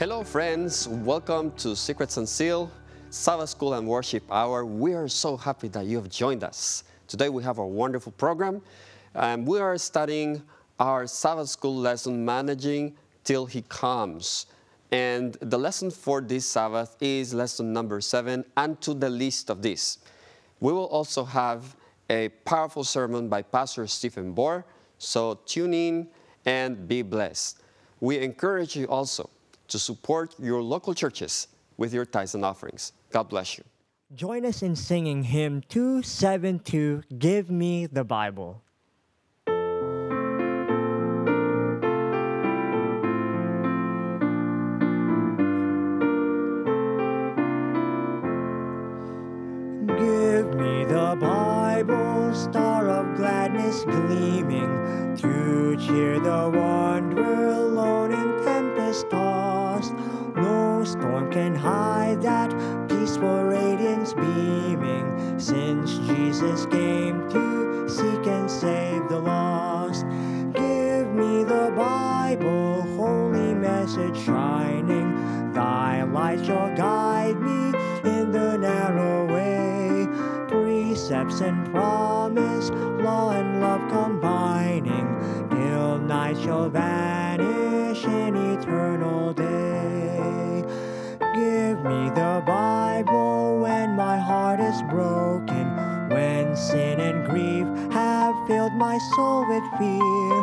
Hello, friends. Welcome to Secrets Unsealed Sabbath School and Worship Hour. We are so happy that you have joined us. Today we have a wonderful program. and we are studying our Sabbath School lesson, Managing Till He Comes. And the lesson for this Sabbath is lesson number seven, and to the least of this. We will also have a powerful sermon by Pastor Stephen Bohr, so tune in and be blessed. We encourage you also to support your local churches with your tithes and offerings. God bless you. Join us in singing hymn 272 Give Me the Bible. Give me the Bible, star of gladness gleaming, to cheer the wanderer beaming, since Jesus came to seek and save the lost. Give me the Bible, holy message shining. Thy light shall guide me in the narrow way. Precepts and promise, law and love combining, till night shall vanish in eternal day. Give me the Bible heart is broken, when sin and grief have filled my soul with fear.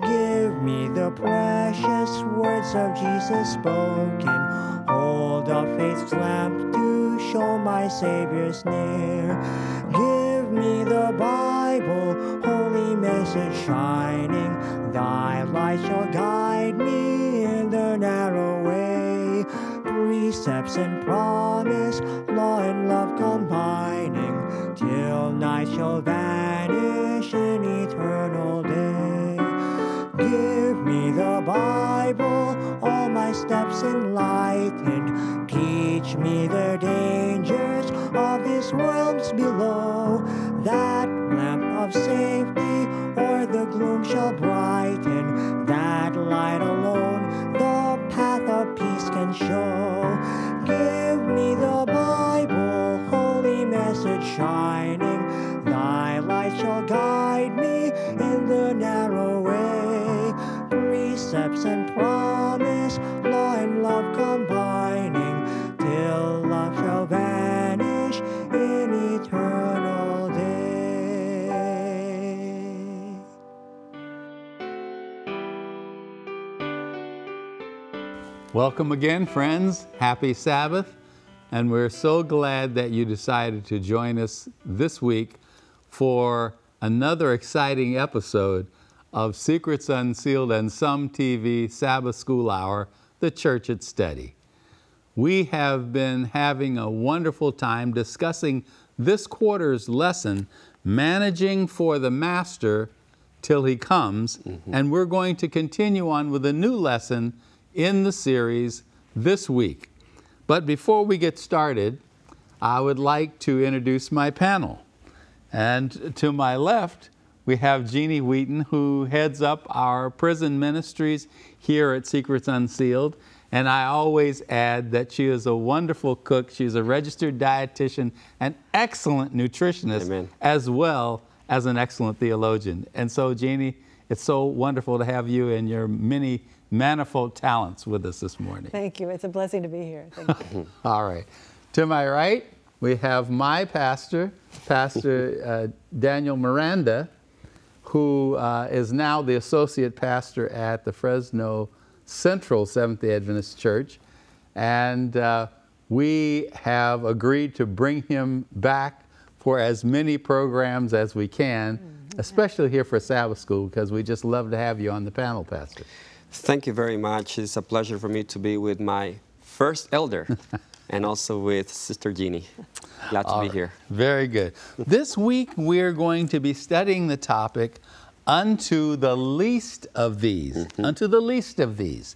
Give me the precious words of Jesus spoken, hold of faith's lamp to show my Savior's near. Give me the Bible, holy message shining, thy light shall guide me in the narrow way precepts and promise, law and love combining, till night shall vanish in eternal day. Give me the Bible, all my steps enlightened. Teach me the dangers of this realms below. That lamp of safety o'er the gloom shall brighten. That light alone the path of peace can show. Give me the Bible, shining. Thy light shall guide me in the narrow way. Precepts and promise, law and love combining, till love shall vanish in eternal day. Welcome again, friends. Happy Sabbath. And we're so glad that you decided to join us this week for another exciting episode of Secrets Unsealed and SUMtv Sabbath School Hour, The Church at Study. We have been having a wonderful time discussing this quarter's lesson, Managing for the Master Till He Comes, mm-hmm. and we're going to continue on with a new lesson in the series this week. But before we get started, I would like to introduce my panel. And to my left, we have Jeannie Wheaton, who heads up our prison ministries here at Secrets Unsealed. And I always add that she is a wonderful cook. She's a registered dietitian, an excellent nutritionist, Amen. as well as an excellent theologian. And so, Jeannie, it's so wonderful to have you and your many manifold talents with us this morning. Thank you. It's a blessing to be here. Thank you. All right. To my right, we have my pastor, Pastor uh, Daniel Miranda, who uh, is now the associate pastor at the Fresno Central Seventh day Adventist Church. And uh, we have agreed to bring him back for as many programs as we can, especially here for Sabbath School, because we just love to have you on the panel, Pastor. Thank you very much. It's a pleasure for me to be with my first elder and also with Sister Jeannie. Glad to be here. Very good. This week we're going to be studying the topic unto the least of these. Mm-hmm. Unto the least of these.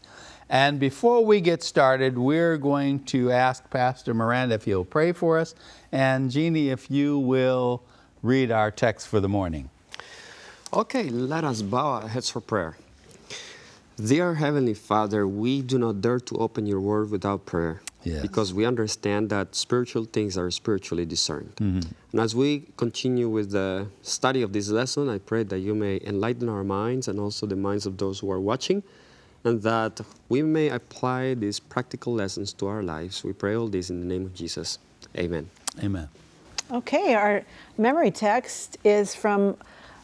And before we get started, we're going to ask Pastor Miranda if he'll pray for us, and Jeannie, if you will read our text for the morning. Okay, let us bow our heads for prayer. Dear Heavenly Father, we do not dare to open your word without prayer. Yes. Because we understand that spiritual things are spiritually discerned. Mm-hmm. And as we continue with the study of this lesson, I pray that you may enlighten our minds and also the minds of those who are watching, and that we may apply these practical lessons to our lives. We pray all this in the name of Jesus. Amen. Amen. Okay, our memory text is from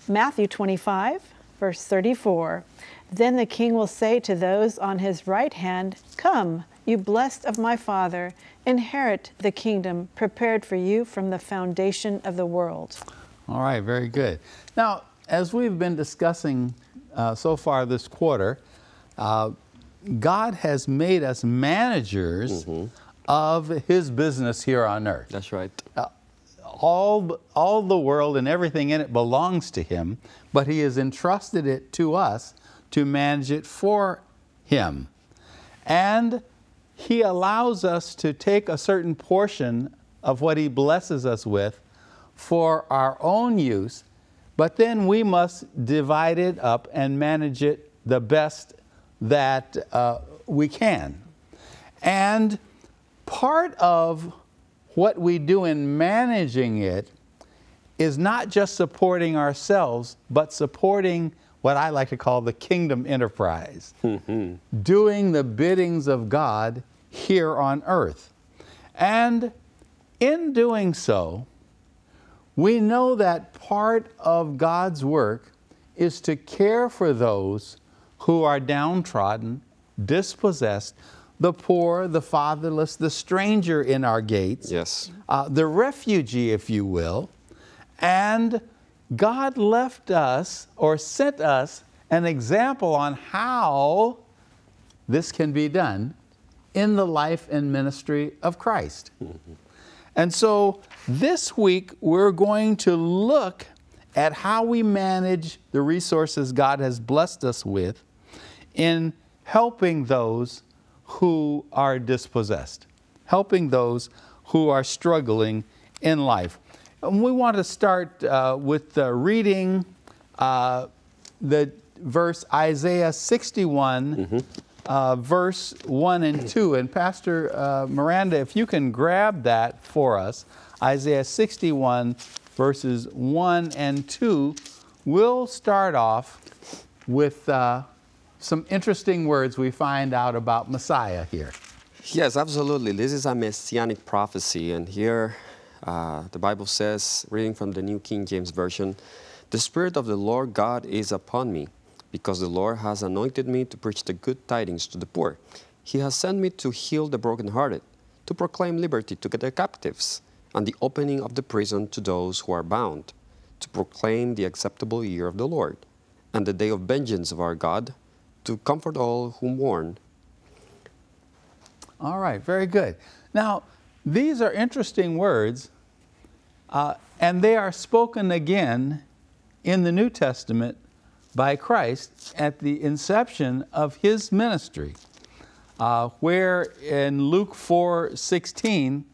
Matthew 25, verse 34. Then the king will say to those on his right hand, Come, you blessed of my Father, inherit the kingdom prepared for you from the foundation of the world. All right, very good. Now, as we've been discussing uh, so far this quarter, uh, God has made us managers of His business here on earth. That's right. all, all the world and everything in it belongs to Him, but He has entrusted it to us to manage it for Him. And He allows us to take a certain portion of what He blesses us with for our own use, but then we must divide it up and manage it the best that uh, we can. And part of what we do in managing it is not just supporting ourselves, but supporting what I like to call the kingdom enterprise, doing the biddings of God here on earth. And in doing so, we know that part of God's work is to care for those who are downtrodden, dispossessed, the poor, the fatherless, the stranger in our gates, Yes. uh, the refugee, if you will. And God left us or sent us an example on how this can be done in the life and ministry of Christ. And so this week we're going to look at how we manage the resources God has blessed us with in helping those who are dispossessed, helping those who are struggling in life. And we want to start uh, with uh, reading uh, the verse Isaiah 61, uh, verse 1 and 2. And Pastor uh, Miranda, if you can grab that for us, Isaiah 61, verses 1 and 2, we'll start off with uh, some interesting words we find out about Messiah here. Yes, absolutely. This is a messianic prophecy, and here uh, the Bible says, reading from the New King James Version, The Spirit of the Lord God is upon me, because the Lord has anointed me to preach the good tidings to the poor. He has sent me to heal the brokenhearted, to proclaim liberty to the captives, and the opening of the prison to those who are bound, to proclaim the acceptable year of the Lord, and the day of vengeance of our God, to comfort all who mourn, All right, very good. Now, these are interesting words, uh, and they are spoken again in the New Testament by Christ at the inception of his ministry, uh, where in Luke 4 16,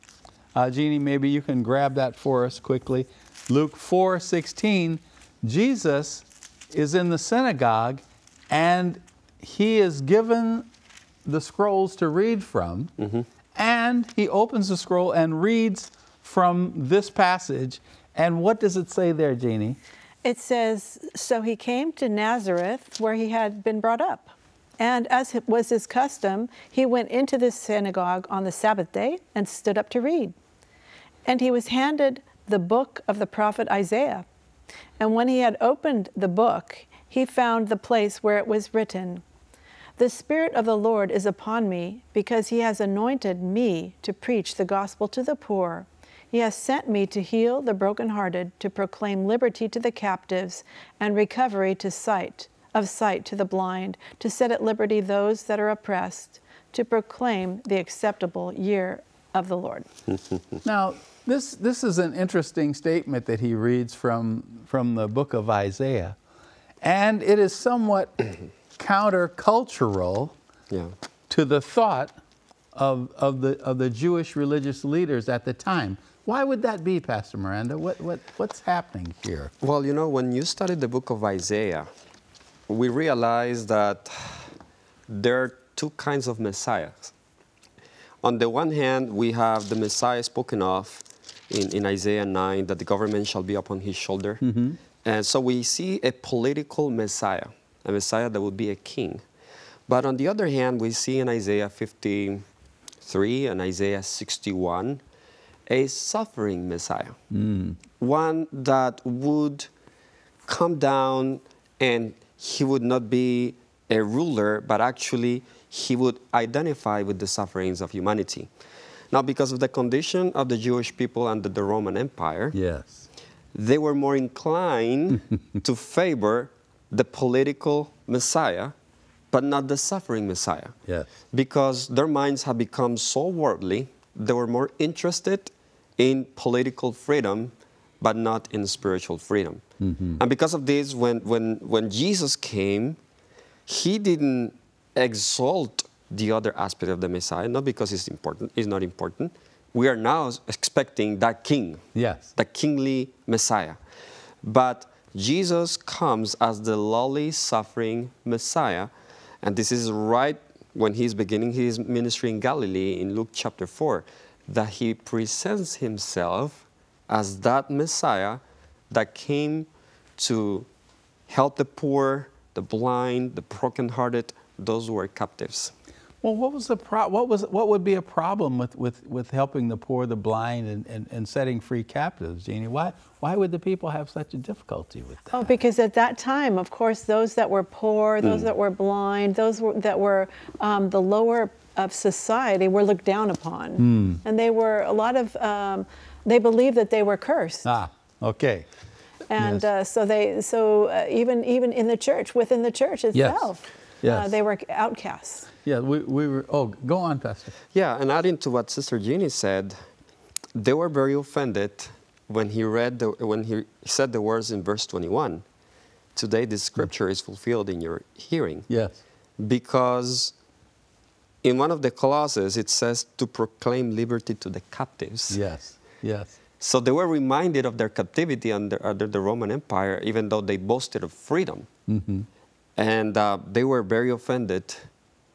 uh, Jeannie, maybe you can grab that for us quickly. Luke 4 16, Jesus is in the synagogue and he is given the scrolls to read from, and he opens the scroll and reads from this passage. And what does it say there, Jeannie? It says, So he came to Nazareth, where he had been brought up. And as was his custom, he went into the synagogue on the Sabbath day and stood up to read. And he was handed the book of the prophet Isaiah. And when he had opened the book, he found the place where it was written, The Spirit of the Lord is upon me, because he has anointed me to preach the gospel to the poor. He has sent me to heal the brokenhearted, to proclaim liberty to the captives, and recovery to sight of sight to the blind, to set at liberty those that are oppressed, to proclaim the acceptable year of the Lord. Now, this, this is an interesting statement that he reads from, from the book of Isaiah. And it is somewhat countercultural Yeah. to the thought of, of, the, of the Jewish religious leaders at the time. Why would that be, Pastor Miranda? What, what, what's happening here? Well, you know, when you study the book of Isaiah, we realize that there are two kinds of messiahs. On the one hand, we have the Messiah spoken of in, in Isaiah 9 that the government shall be upon his shoulder. Mm-hmm. And so we see a political Messiah, a Messiah that would be a king. But on the other hand, we see in Isaiah 53 and Isaiah 61 a suffering Messiah, mm. one that would come down and he would not be a ruler, but actually he would identify with the sufferings of humanity. Now, because of the condition of the Jewish people under the Roman Empire, Yes. they were more inclined to favor the political Messiah, but not the suffering Messiah. Yes. Because their minds have become so worldly, they were more interested in political freedom, but not in spiritual freedom. Mm-hmm. And because of this, when, when, when Jesus came, he didn't exalt the other aspect of the Messiah, not because it's important, it's not important. We are now expecting that king Yes. the kingly Messiah. But Jesus comes as the lowly, suffering Messiah. And this is right when he's beginning his ministry in Galilee in Luke chapter 4, that he presents himself as that Messiah that came to help the poor, the blind, the brokenhearted, those who are captives. Well, what was the pro- what was what would be a problem with, with, with helping the poor, the blind, and, and, and setting free captives, Jeannie? Why why would the people have such a difficulty with that? Oh, because at that time, of course, those that were poor, those that were blind, those were, that were um, the lower of society were looked down upon. And they were, a lot of, um, they believed that they were cursed. Ah, okay. And Yes. uh, so they, so uh, even even in the church, within the church itself, Uh, Uh, yes. they were outcasts. Yeah, we, we were. Oh, go on, Pastor. Yeah, and adding to what Sister Jeannie said, they were very offended when he read the, when he said the words in verse 21. Today, this scripture is fulfilled in your hearing, Yes. because in one of the clauses it says to proclaim liberty to the captives. Yes. Yes. So they were reminded of their captivity under, under the Roman Empire, even though they boasted of freedom. Mm-hmm. And uh, they were very offended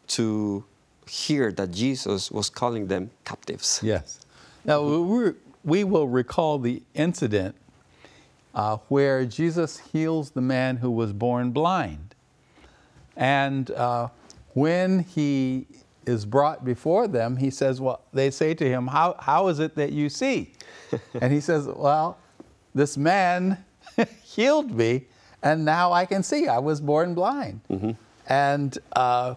to hear that Jesus was calling them captives. Yes. Now, we we will recall the incident uh, where Jesus heals the man who was born blind. And uh, when he is brought before them, he says, Well, they say to him, How, how is it that you see? and he says, Well, this man healed me, and now I can see. I was born blind. And uh,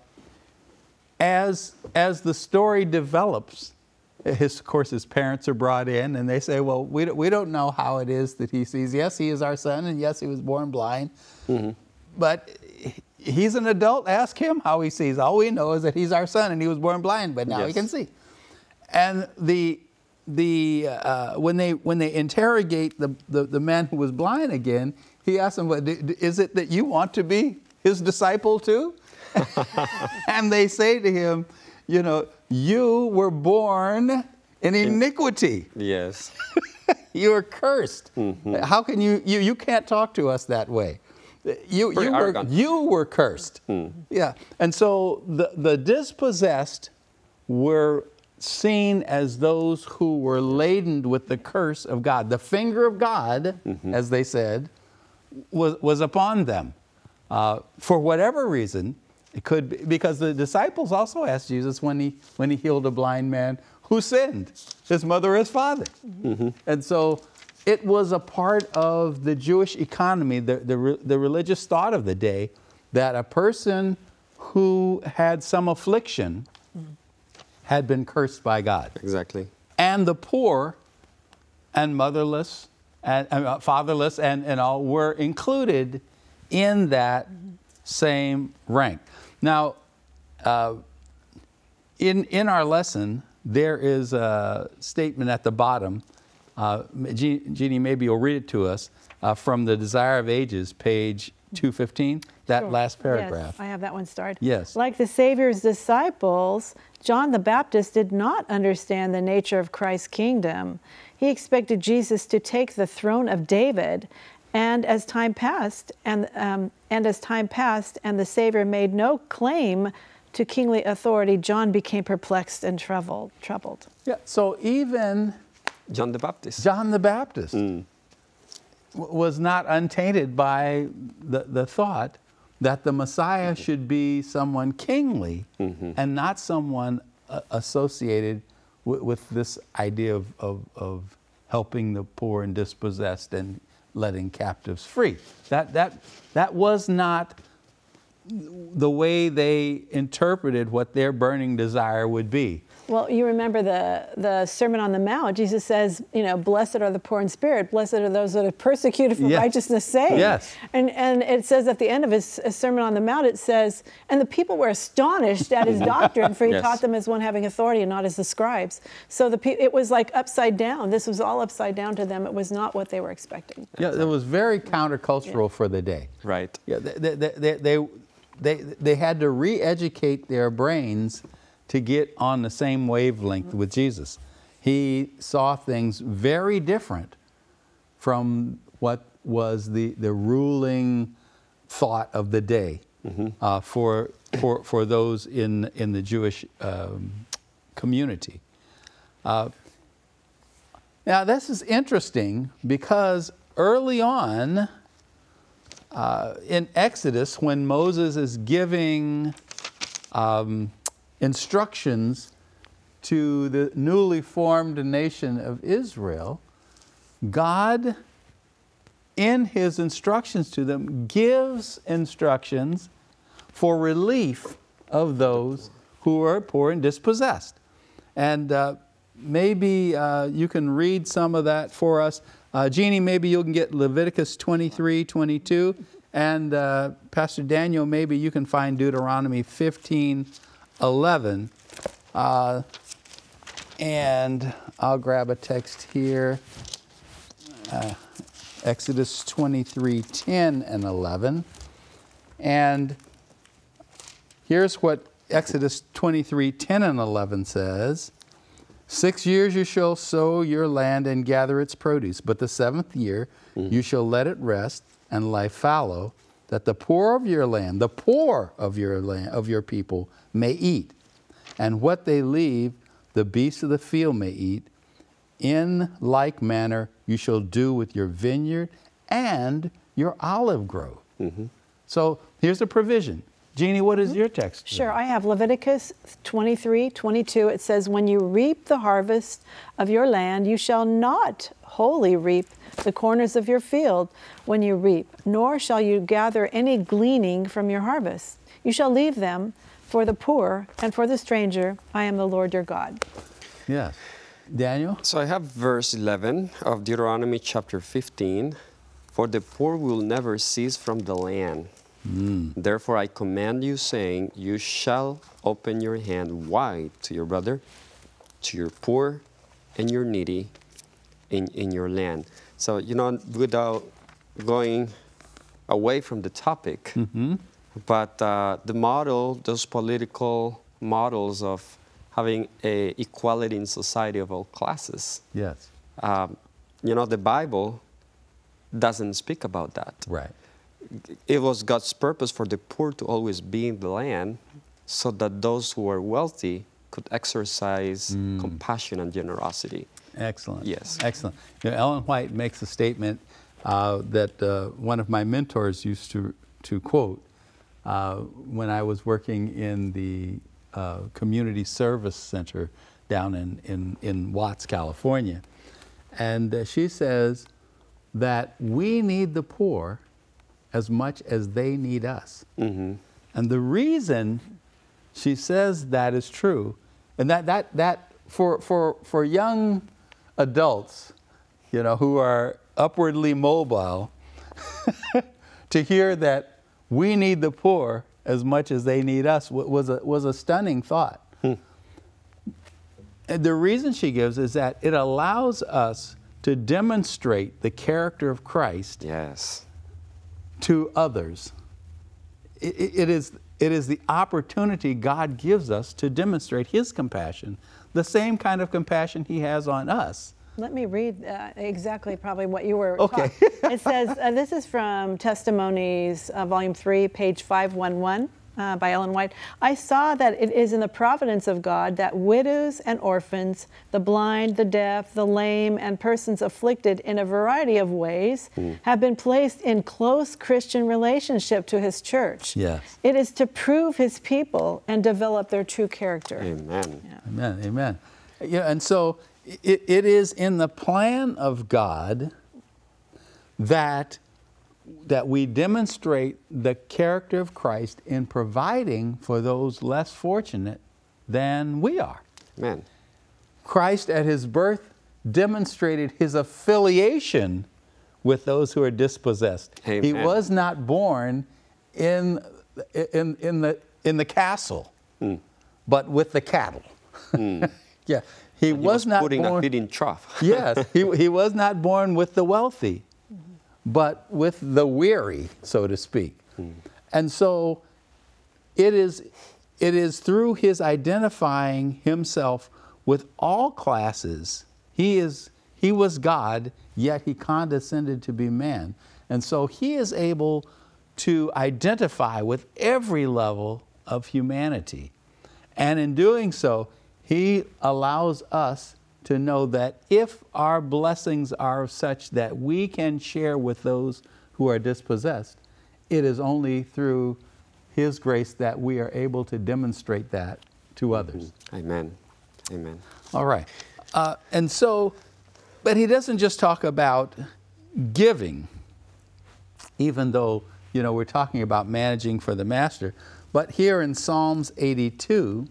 as as the story develops, his, of course, his parents are brought in, and they say, "Well, we don't, we don't know how it is that he sees. Yes, he is our son, and yes, he was born blind, but he's an adult. Ask him how he sees. All we know is that he's our son, and he was born blind, but now he can see." And the the uh, when they when they interrogate the, the the man who was blind again, he asked them, "But "Is it that you want to be his disciple too?" and they say to him, you know, you were born in iniquity. Yes. You are cursed. Mm-hmm. How can you, you, you can't talk to us that way. You, Pretty you, were, you were cursed. Hmm. Yeah. And so the, the dispossessed were seen as those who were laden with the curse of God. The finger of God, mm-hmm. as they said, was, was upon them. Uh, for whatever reason, it could be, because the disciples also asked Jesus when he, when he healed a blind man, who sinned, his mother or his father? And so it was a part of the Jewish economy, the, the, the religious thought of the day, that a person who had some affliction had been cursed by God Exactly. and the poor and motherless and uh, fatherless and, and all were included in that same rank. Now, uh, in, in our lesson, there is a statement at the bottom. Uh, Jeannie, maybe you'll read it to us uh, from the Desire of Ages, page 215, that Sure. last paragraph. Yes, I have that one starred. Yes. Like the Savior's disciples, John the Baptist did not understand the nature of Christ's kingdom. He expected Jesus to take the throne of David, and as time passed, and um, and as time passed, and the Savior made no claim to kingly authority, John became perplexed and troubled. troubled. Yeah, so even John the Baptist. John the Baptist w- was not untainted by the, the thought that the Messiah should be someone kingly and not someone uh, associated wi- with this idea of, of, of helping the poor and dispossessed and letting captives free. That, that, that was not the way they interpreted what their burning desire would be. Well, you remember the, the Sermon on the Mount. Jesus says, you know, blessed are the poor in spirit, blessed are those that are persecuted for Yes. righteousness' sake. Yes. And, and it says at the end of his Sermon on the Mount, it says, and the people were astonished at his doctrine, for he Yes. taught them as one having authority and not as the scribes. So the pe- it was like upside down. This was all upside down to them. It was not what they were expecting. Yeah, it was very countercultural for the day. Right. Yeah, they, they, they, they, they, they had to re educate their brains to get on the same wavelength with Jesus. He saw things very different from what was the, the ruling thought of the day uh, for, for, for those in, in the Jewish um, community. Uh, now, this is interesting because early on, uh, in Exodus, when Moses is giving um, instructions to the newly formed nation of Israel, God, in his instructions to them, gives instructions for relief of those who are poor and dispossessed. And uh, maybe uh, you can read some of that for us. Uh, Jeannie, maybe you can get Leviticus 23, 22. And uh, Pastor Daniel, maybe you can find Deuteronomy 15, 11. Uh, and I'll grab a text here. Uh, Exodus 23, 10 and 11. And here's what Exodus 23, 10 and 11 says. Six years you shall sow your land and gather its produce, but the seventh year you shall let it rest and lie fallow, that the poor of your land, the poor of your land, of your people, may eat, and what they leave, the beasts of the field may eat. In like manner you shall do with your vineyard and your olive grove. Mm-hmm. So here's a provision. Jeannie, what is mm-hmm. your text? Sure, I have Leviticus 23, 22. It says, When you reap the harvest of your land, you shall not wholly reap the corners of your field when you reap, nor shall you gather any gleaning from your harvest. You shall leave them for the poor and for the stranger. I am the Lord your God. Yes. Daniel? So I have verse 11 of Deuteronomy chapter 15. For the poor will never cease from the land. Hmm. Therefore I command you, saying, You shall open your hand wide to your brother, to your poor and your needy in, in your land. So, you know, without going away from the topic, but uh, the model, those political models of having a equality in society of all classes, Yes. um, you know, the Bible doesn't speak about that. Right. It was God's purpose for the poor to always be in the land so that those who are wealthy could exercise compassion and generosity. Excellent. Yes. Excellent. You know, Ellen White makes a statement uh, that uh, one of my mentors used to, to quote uh, when I was working in the uh, community service center down in, in, in Watts, California. And uh, she says that we need the poor as much as they need us. And the reason she says that is true, and that, that, that for, for, for young adults, you know, who are upwardly mobile, to hear that we need the poor as much as they need us was a, was a stunning thought. Hmm. And the reason she gives is that it allows us to demonstrate the character of Christ Yes. to others. I- I- it, is, it is the opportunity God gives us to demonstrate His compassion, the same kind of compassion He has on us. Let me read uh, exactly probably what you were Okay. it says, uh, this is from Testimonies, uh, Volume 3, page 511. Uh, by Ellen White, I saw that it is in the providence of God that widows and orphans, the blind, the deaf, the lame, and persons afflicted in a variety of ways have been placed in close Christian relationship to His church. Yes. It is to prove His people and develop their true character. Amen. Amen. Amen. Yeah, and so it, it is in the plan of God that that we demonstrate the character of Christ in providing for those less fortunate than we are. Amen. Christ at his birth demonstrated his affiliation with those who are dispossessed. He was not born in, in, in, the, in the castle, hmm. but with the cattle. Hmm. yeah, he, He was, not putting born. a feeding trough. yes, he, he was not born with the wealthy, but with the weary, so to speak. Hmm. And so it is, it is through his identifying himself with all classes. He, is, he was God, yet he condescended to be man. And so he is able to identify with every level of humanity. And in doing so, he allows us to know that if our blessings are such that we can share with those who are dispossessed, it is only through his grace that we are able to demonstrate that to others. Amen. Amen. All right. Uh, and so, but he doesn't just talk about giving, even though, you know, we're talking about managing for the master. But here in Psalms 82,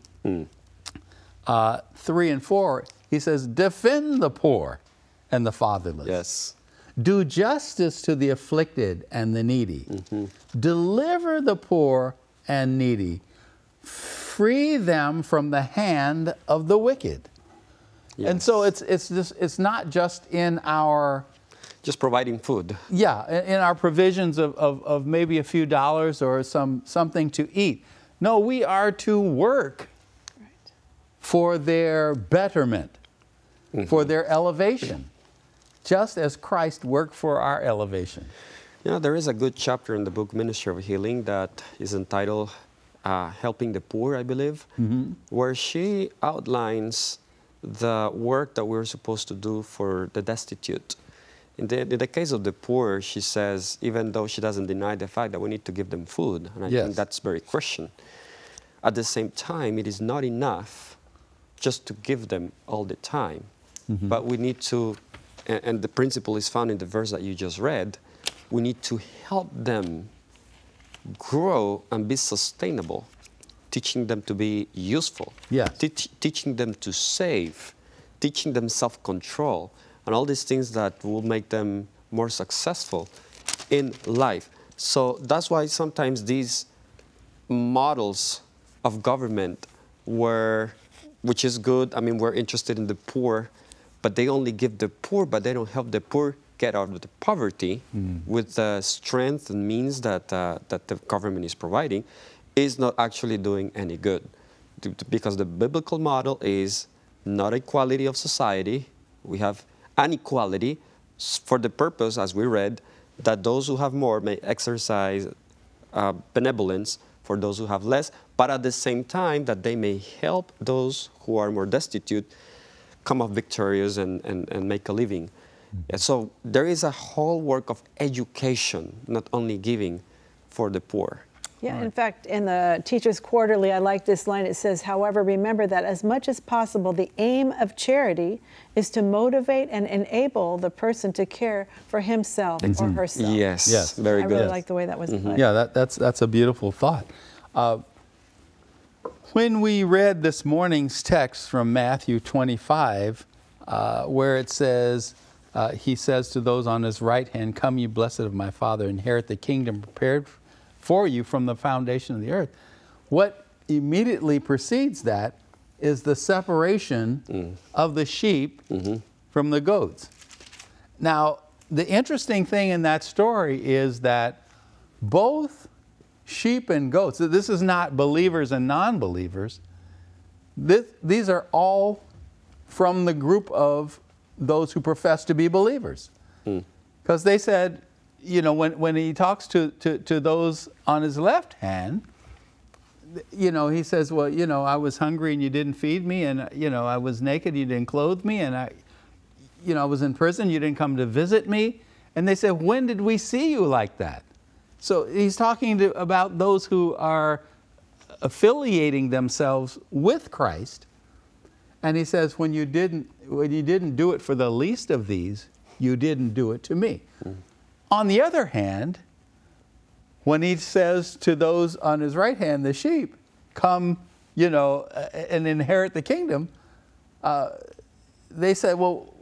uh, 3 and 4, he says, Defend the poor and the fatherless. Yes. Do justice to the afflicted and the needy. Mm-hmm. Deliver the poor and needy. Free them from the hand of the wicked. And so it's, it's, just, it's not just in our, Just providing food. yeah, in in our provisions of, of, of maybe a few dollars or some, something to eat. No, we are to work for their betterment, for their elevation, just as Christ worked for our elevation. You know, there is a good chapter in the book Ministry of Healing that is entitled uh, Helping the Poor, I believe, where she outlines the work that we're supposed to do for the destitute. In the, in the case of the poor, she says, even though she doesn't deny the fact that we need to give them food, and I Yes. think that's very Christian. At the same time, it is not enough just to give them all the time, Mm-hmm. but we need to, and, the principle is found in the verse that you just read, we need to help them grow and be sustainable, teaching them to be useful, Yes. teaching them to save, teaching them self control, and all these things that will make them more successful in life. So that's why sometimes these models of government were, which is good, I mean, we're interested in the poor, but they only give the poor, but they don't help the poor get out of the poverty with the strength and means that, uh, that the government is providing, is not actually doing any good. Because the biblical model is not equality of society, we have inequality for the purpose, as we read, that those who have more may exercise uh, benevolence for those who have less, but at the same time that they may help those who are more destitute come off victorious and, and, and make a living. Mm-hmm. And so there is a whole work of education, not only giving for the poor. Yeah, in fact, in the Teacher's Quarterly, I like this line. It says, however, remember that as much as possible, the aim of charity is to motivate and enable the person to care for himself or mm-hmm. herself. Yes, Yes. very I good. really like the way that was mm-hmm. put. Yeah, that, that's, that's a beautiful thought. Uh, when we read this morning's text from Matthew 25, uh, where it says, uh, He says to those on His right hand, Come, you blessed of my Father, inherit the kingdom prepared for you from the foundation of the earth. What immediately precedes that is the separation of the sheep from the goats. Now, the interesting thing in that story is that both sheep and goats, this is not believers and non believers, this, these are all from the group of those who profess to be believers. Hmm. Because they said, you know, when, when he talks to, to, to those on his left hand, you know, he says, well, you know, I was hungry and you didn't feed me, and you know, I was naked, you didn't clothe me, and I, you know, I was in prison, you didn't come to visit me. And they said, when did we see you like that? So he's talking to, about those who are affiliating themselves with Christ. And he says, when you didn't, when you didn't do it for the least of these, you didn't do it to me. Mm. On the other hand, when he says to those on his right hand, the sheep, come, you know, and inherit the kingdom, uh, they said, well,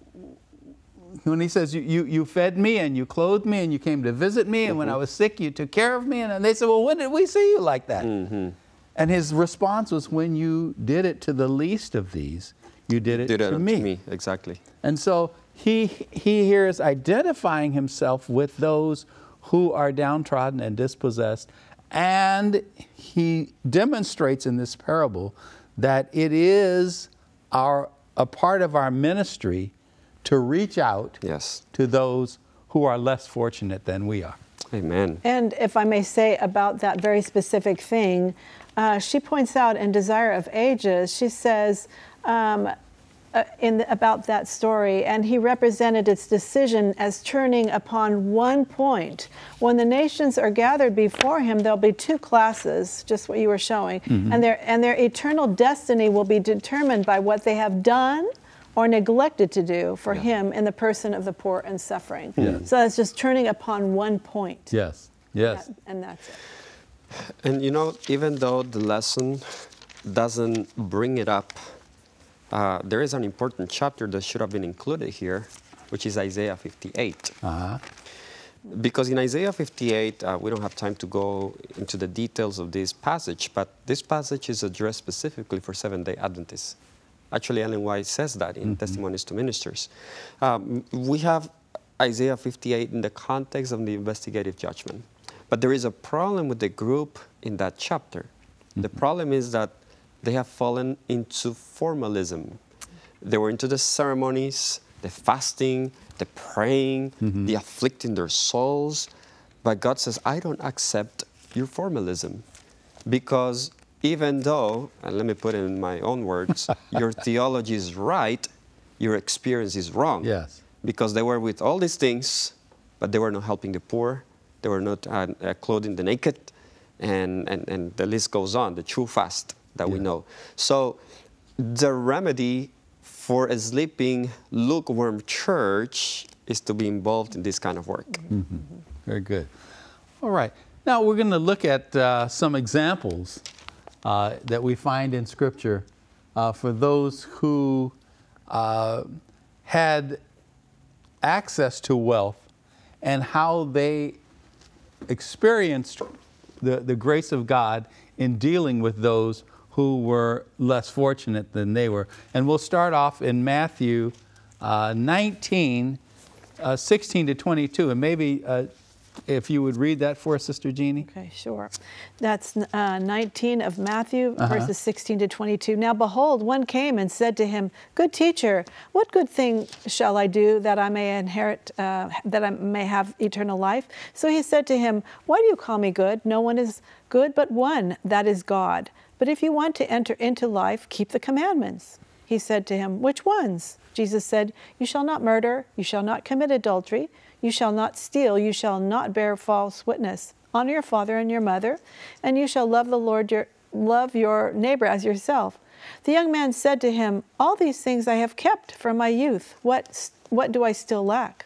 when he says, you, you, you, fed me and you clothed me and you came to visit me, and mm-hmm. when I was sick, you took care of me. And they said, well, when did we see you like that? Mm-hmm. And his response was, when you did it to the least of these, you did it, did to, it me. to me. Exactly. And so he, he here is identifying himself with those who are downtrodden and dispossessed. And he demonstrates in this parable that it is our, a part of our ministry to reach out yes. to those who are less fortunate than we are. Amen. And if I may say about that very specific thing, uh, she points out in Desire of Ages, she says, um, uh, in the, about that story, and he represented its decision as turning upon one point. When the nations are gathered before him, there'll be two classes, just what you were showing, mm-hmm. and their and their eternal destiny will be determined by what they have done or neglected to do for yeah. him in the person of the poor and suffering. Yes. So it's just turning upon one point. Yes. Yes. And, that, and that's it. And you know, even though the lesson doesn't bring it up, uh, there is an important chapter that should have been included here, which is Isaiah 58. Uh-huh. Because in Isaiah 58, uh, we don't have time to go into the details of this passage, but this passage is addressed specifically for Seventh day Adventists. Actually, Ellen White says that in mm-hmm. Testimonies to Ministers. Um, we have Isaiah 58 in the context of the investigative judgment. But there is a problem with the group in that chapter. Mm-hmm. The problem is that they have fallen into formalism. They were into the ceremonies, the fasting, the praying, mm-hmm. the afflicting their souls. But God says, I don't accept your formalism because even though, and let me put it in my own words, your theology is right, your experience is wrong. Yes. Because they were with all these things, but they were not helping the poor, they were not uh, uh, clothing the naked, and, and, and the list goes on, the true fast that yeah. we know. So the remedy for a sleeping, lukewarm church is to be involved in this kind of work. Mm-hmm. Very good. All right. Now we're going to look at uh, some examples uh, that we find in Scripture uh, for those who uh, had access to wealth and how they experienced the, the grace of God in dealing with those who were less fortunate than they were. And we'll start off in Matthew uh, 19, uh, 16 to 22. And maybe uh, if you would read that for us, Sister Jeannie. Okay, sure. That's uh, 19 of Matthew, uh-huh. verses 16 to 22. Now, behold, one came and said to him, Good teacher, what good thing shall I do that I may inherit, uh, that I may have eternal life? So he said to him, Why do you call me good? No one is good but one, that is God. But if you want to enter into life, keep the commandments. He said to him, Which ones? Jesus said, You shall not murder, you shall not commit adultery. You shall not steal, you shall not bear false witness. Honor your father and your mother, and you shall love the Lord your love your neighbor as yourself. The young man said to him, All these things I have kept from my youth. What what do I still lack?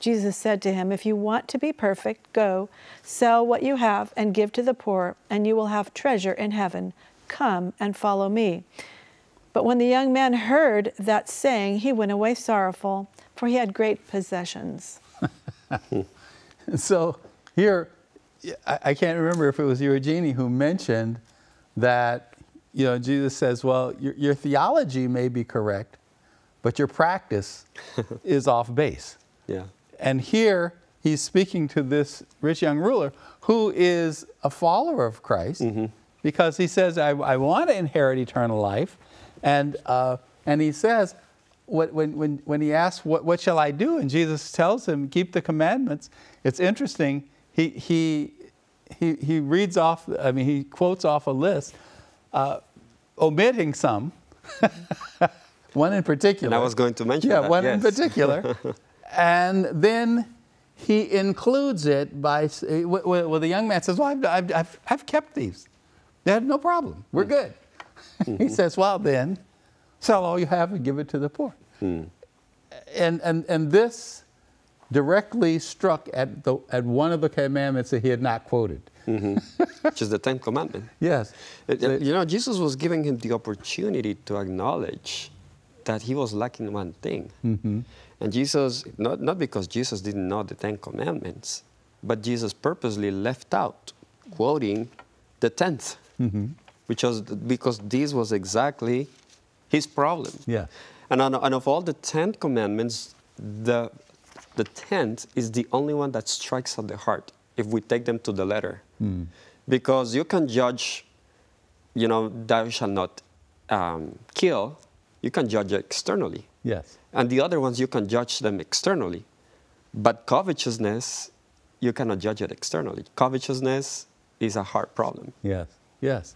Jesus said to him, If you want to be perfect, go, sell what you have and give to the poor, and you will have treasure in heaven. Come and follow me. But when the young man heard that saying, he went away sorrowful, for he had great possessions. so here, I can't remember if it was Jeannie who mentioned that, you know, Jesus says, well, your, your theology may be correct, but your practice is off base. Yeah. And here he's speaking to this rich young ruler who is a follower of Christ mm-hmm. because he says, I, I, want to inherit eternal life. And, uh, and he says, when, when, when he asks, what, what shall I do? And Jesus tells him, keep the commandments. It's interesting. He, he, he, he reads off, I mean, he quotes off a list, uh, omitting some, one in particular. And I was going to mention Yeah, that, one in particular. and then he includes it by, s- w- w- well, the young man says, well, I've, I've, I've, I've kept these. They had no problem. We're good. he says, well, then, sell all you have and give it to the poor. Hmm. And, and, and this directly struck at, the, at one of the commandments that he had not quoted. Mm-hmm. which is the Ten Commandment. Yes. It- it- you know, Jesus was giving him the opportunity to acknowledge that he was lacking one thing. Mm-hmm. And Jesus, not, not because Jesus didn't know the Ten Commandments, but Jesus purposely left out quoting the 10th, mm-hmm. which was because this was exactly his problem. Yeah. And, on, and of all the Ten Commandments, the, the tenth is the only one that strikes at the heart if we take them to the letter. Because you can judge, you know, thou shalt not um, kill, you can judge it externally. Yes. And the other ones, you can judge them externally. But covetousness, you cannot judge it externally. Covetousness is a heart problem. Yes. Yes.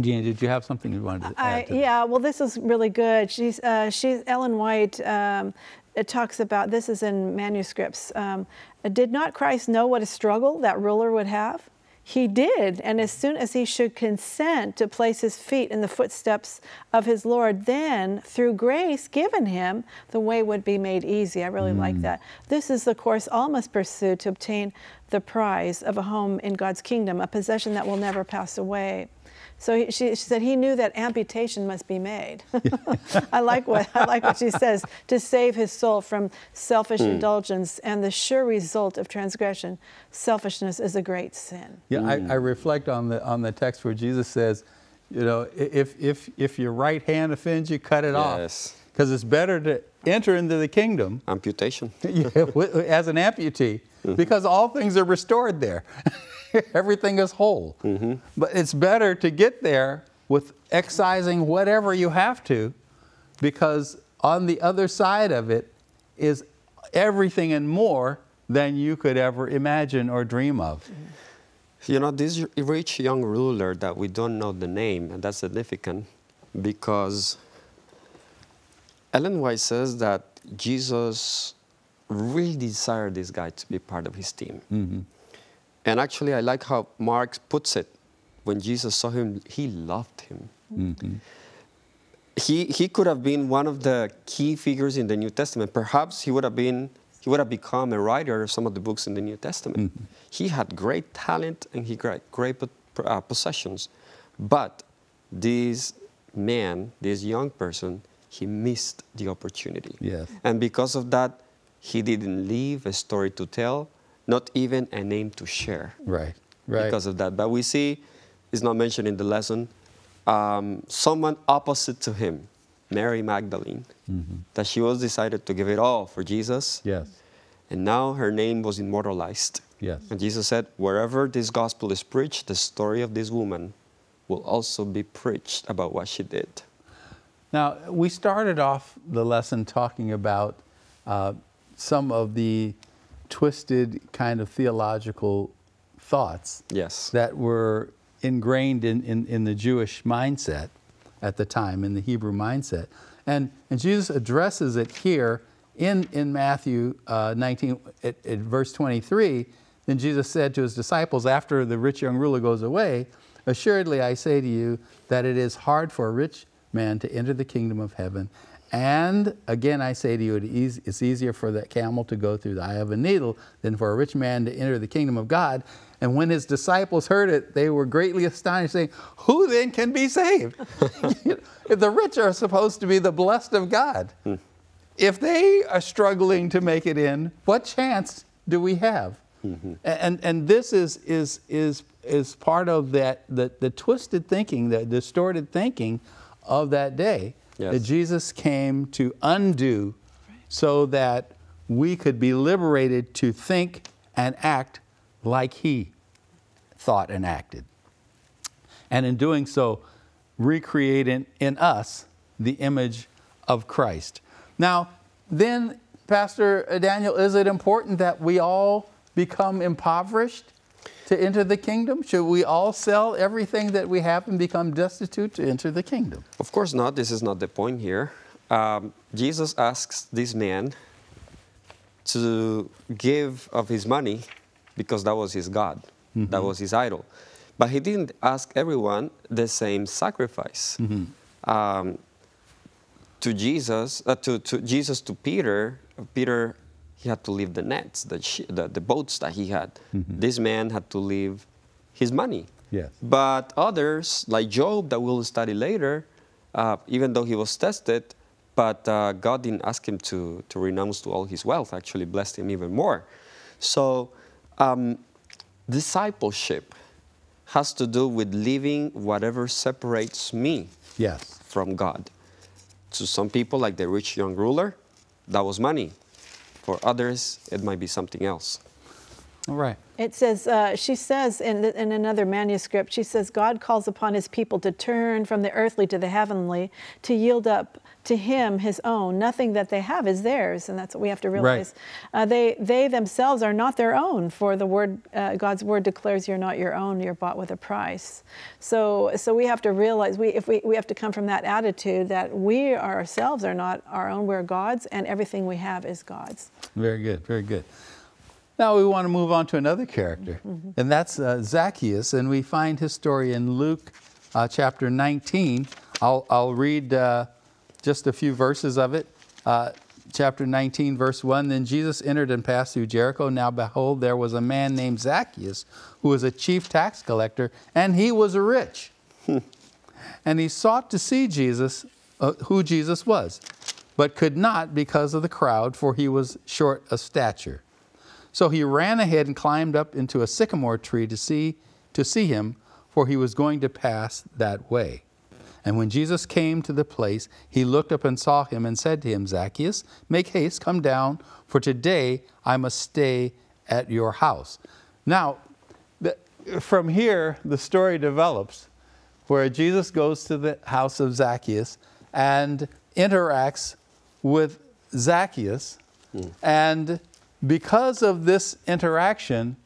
Gina, did you have something you wanted to add? to that? yeah, well, this is really good. She's, uh, she's Ellen White. Um, it talks about this is in manuscripts. Um, did not Christ know what a struggle that ruler would have? He did, and as soon as he should consent to place his feet in the footsteps of his Lord, then through grace given him, the way would be made easy. I really like that. This is the course all must pursue to obtain the prize of a home in God's kingdom, a possession that will never pass away. So he, she, she said he knew that amputation must be made. I like what I like what she says to save his soul from selfish hmm. indulgence and the sure result of transgression. Selfishness is a great sin. Yeah, I, hmm. I reflect on the on the text where Jesus says, you know, if if if your right hand offends you, cut it off, Yes. because it's better to enter into the kingdom Amputation. yeah, as an amputee, hmm. because all things are restored there. Everything is whole. Mm-hmm. But it's better to get there with excising whatever you have to, because on the other side of it is everything and more than you could ever imagine or dream of. Mm-hmm. You know, this rich young ruler that we don't know the name, and that's significant because Ellen White says that Jesus really desired this guy to be part of his team. Mm-hmm. And actually, I like how Mark puts it. When Jesus saw him, he loved him. He, he could have been one of the key figures in the New Testament. Perhaps he would have been he would have become a writer of some of the books in the New Testament. He had great talent and he got great uh, possessions, but this man, this young person, he missed the opportunity. Yes. And because of that, he didn't leave a story to tell, not even a name to share Right, right. because of that. But we see, it's not mentioned in the lesson, um, someone opposite to him, Mary Magdalene, that she was decided to give it all for Jesus. yes, And now her name was immortalized. yes. And Jesus said, wherever this gospel is preached, the story of this woman will also be preached about what she did. Now, we started off the lesson talking about uh, some of the twisted kind of theological thoughts Yes. that were ingrained in, in, in the Jewish mindset at the time, in the Hebrew mindset. And, and Jesus addresses it here in, in Matthew uh, 19, at, at verse 23. Then Jesus said to his disciples after the rich young ruler goes away, Assuredly I say to you that it is hard for a rich man to enter the kingdom of heaven. And again, I say to you, it is, it's easier for that camel to go through the eye of a needle than for a rich man to enter the kingdom of God. And when his disciples heard it, they were greatly astonished, saying, Who then can be saved? if the rich are supposed to be the blessed of God, if they are struggling to make it in, what chance do we have? Mm-hmm. And, and this is, is, is, is part of that, the, the twisted thinking, the distorted thinking of that day Yes. that Jesus came to undo so that we could be liberated to think and act like He thought and acted. And in doing so, recreate in, in us the image of Christ. Now, then, Pastor Daniel, is it important that we all become impoverished to enter the kingdom? Should we all sell everything that we have and become destitute to enter the kingdom? Of course not. This is not the point here. Um, Jesus asks this man to give of his money because that was his God, that was his idol. But he didn't ask everyone the same sacrifice. Um, to Jesus, uh, to, to Jesus to Peter, Peter, he had to leave the nets, the, the, the boats that he had. This man had to leave his money. Yes. But others, like Job, that we'll study later, uh, even though he was tested, but uh, God didn't ask him to, to renounce to all his wealth, actually blessed him even more. So, um, discipleship has to do with leaving whatever separates me Yes. from God. To some people, like the rich young ruler, that was money. For others, it might be something else. All right. It says, uh, she says in, the, in another manuscript, she says, God calls upon his people to turn from the earthly to the heavenly, to yield up to him his own. Nothing that they have is theirs, and that's what we have to realize. Uh, they, they themselves are not their own, for the word, uh, God's word declares you're not your own, you're bought with a price. So, so we have to realize, we, if we, we have to come from that attitude that we ourselves are not our own, we're God's, and everything we have is God's. Very good, very good. Now we want to move on to another character, and that's uh, Zacchaeus, and we find his story in Luke uh, chapter 19. I'll, I'll read uh, just a few verses of it. Uh, chapter 19, verse 1 Then Jesus entered and passed through Jericho. Now behold, there was a man named Zacchaeus, who was a chief tax collector, and he was rich. and he sought to see Jesus, uh, who Jesus was, but could not because of the crowd, for he was short of stature. So he ran ahead and climbed up into a sycamore tree to see, to see him, for he was going to pass that way. And when Jesus came to the place, he looked up and saw him and said to him, Zacchaeus, make haste, come down, for today I must stay at your house. Now, the, from here, the story develops where Jesus goes to the house of Zacchaeus and interacts with Zacchaeus. Hmm. And because of this interaction,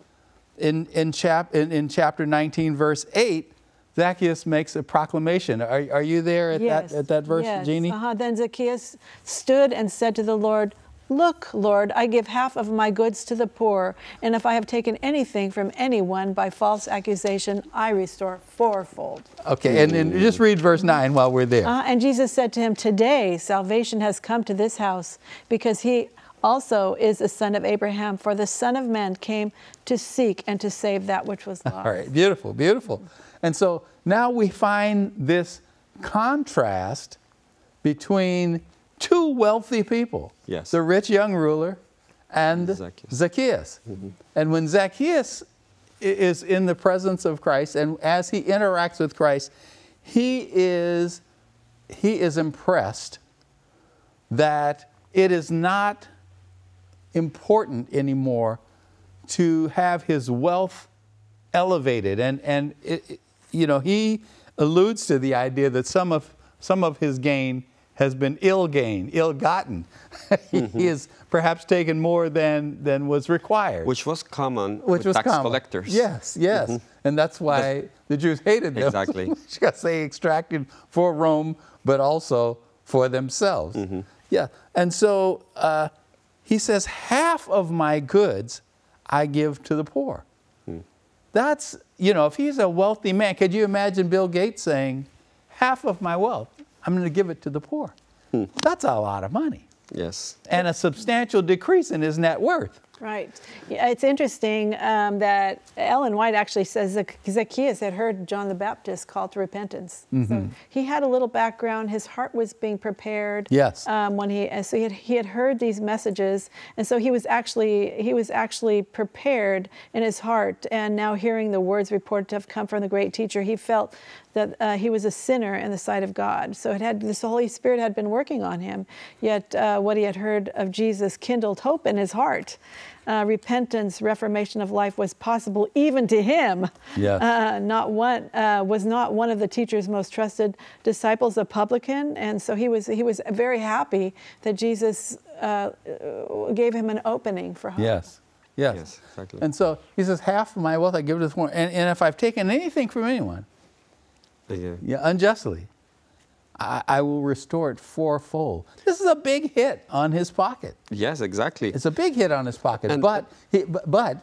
in, in, chap, in, in chapter 19, verse 8, Zacchaeus makes a proclamation. Are, are you there at, that, at that verse, yes. Jeannie? Uh-huh. Then Zacchaeus stood and said to the Lord, Look, Lord, I give half of my goods to the poor, and if I have taken anything from anyone by false accusation, I restore fourfold. Okay, and, and just read verse 9 while we're there. Uh, and Jesus said to him, Today salvation has come to this house, because he also is a son of Abraham, for the Son of Man came to seek and to save that which was lost. All right, beautiful, beautiful. And so now we find this contrast between two wealthy people Yes. the rich young ruler and Zacchaeus. Zacchaeus. Mm-hmm. And when Zacchaeus is in the presence of Christ and as he interacts with Christ, he is, he is impressed that it is not important anymore to have his wealth elevated. And, and it- you know, he alludes to the idea that some of, some of his gain has been ill gain, ill gotten. he has perhaps taken more than, than was required. Which was common which with was tax common. collectors. Mm-hmm. Yes, yes. And that's why the Jews hated them. Exactly. because they extracted for Rome, but also for themselves. Mm-hmm. Yeah. And so uh, he says, half of my goods I give to the poor. That's, you know, if he's a wealthy man, could you imagine Bill Gates saying, half of my wealth, I'm going to give it to the poor? Hmm. That's a lot of money Yes. and a substantial decrease in his net worth. Right. Yeah, it's interesting um, that Ellen White actually says that Zacchaeus had heard John the Baptist call to repentance. So he had a little background. His heart was being prepared. Yes. Um, when he so he had, he had heard these messages, and so he was actually he was actually prepared in his heart. And now hearing the words reported to have come from the great teacher, he felt that uh, he was a sinner in the sight of God. So it had this Holy Spirit had been working on him. Yet uh, what he had heard of Jesus kindled hope in his heart. Uh, repentance, reformation of life was possible even to him. Yes. Uh, not one uh, was not one of the teacher's most trusted disciples, a publican, and so he was he was very happy that Jesus uh, gave him an opening for hope. Yes. Yes. Yes, exactly. And so he says, half of my wealth I give to the poor. And, and if I've taken anything from anyone, Yeah. yeah, unjustly, I, I will restore it fourfold. This is a big hit on his pocket. Yes, exactly. It's a big hit on his pocket. And- but, he, but,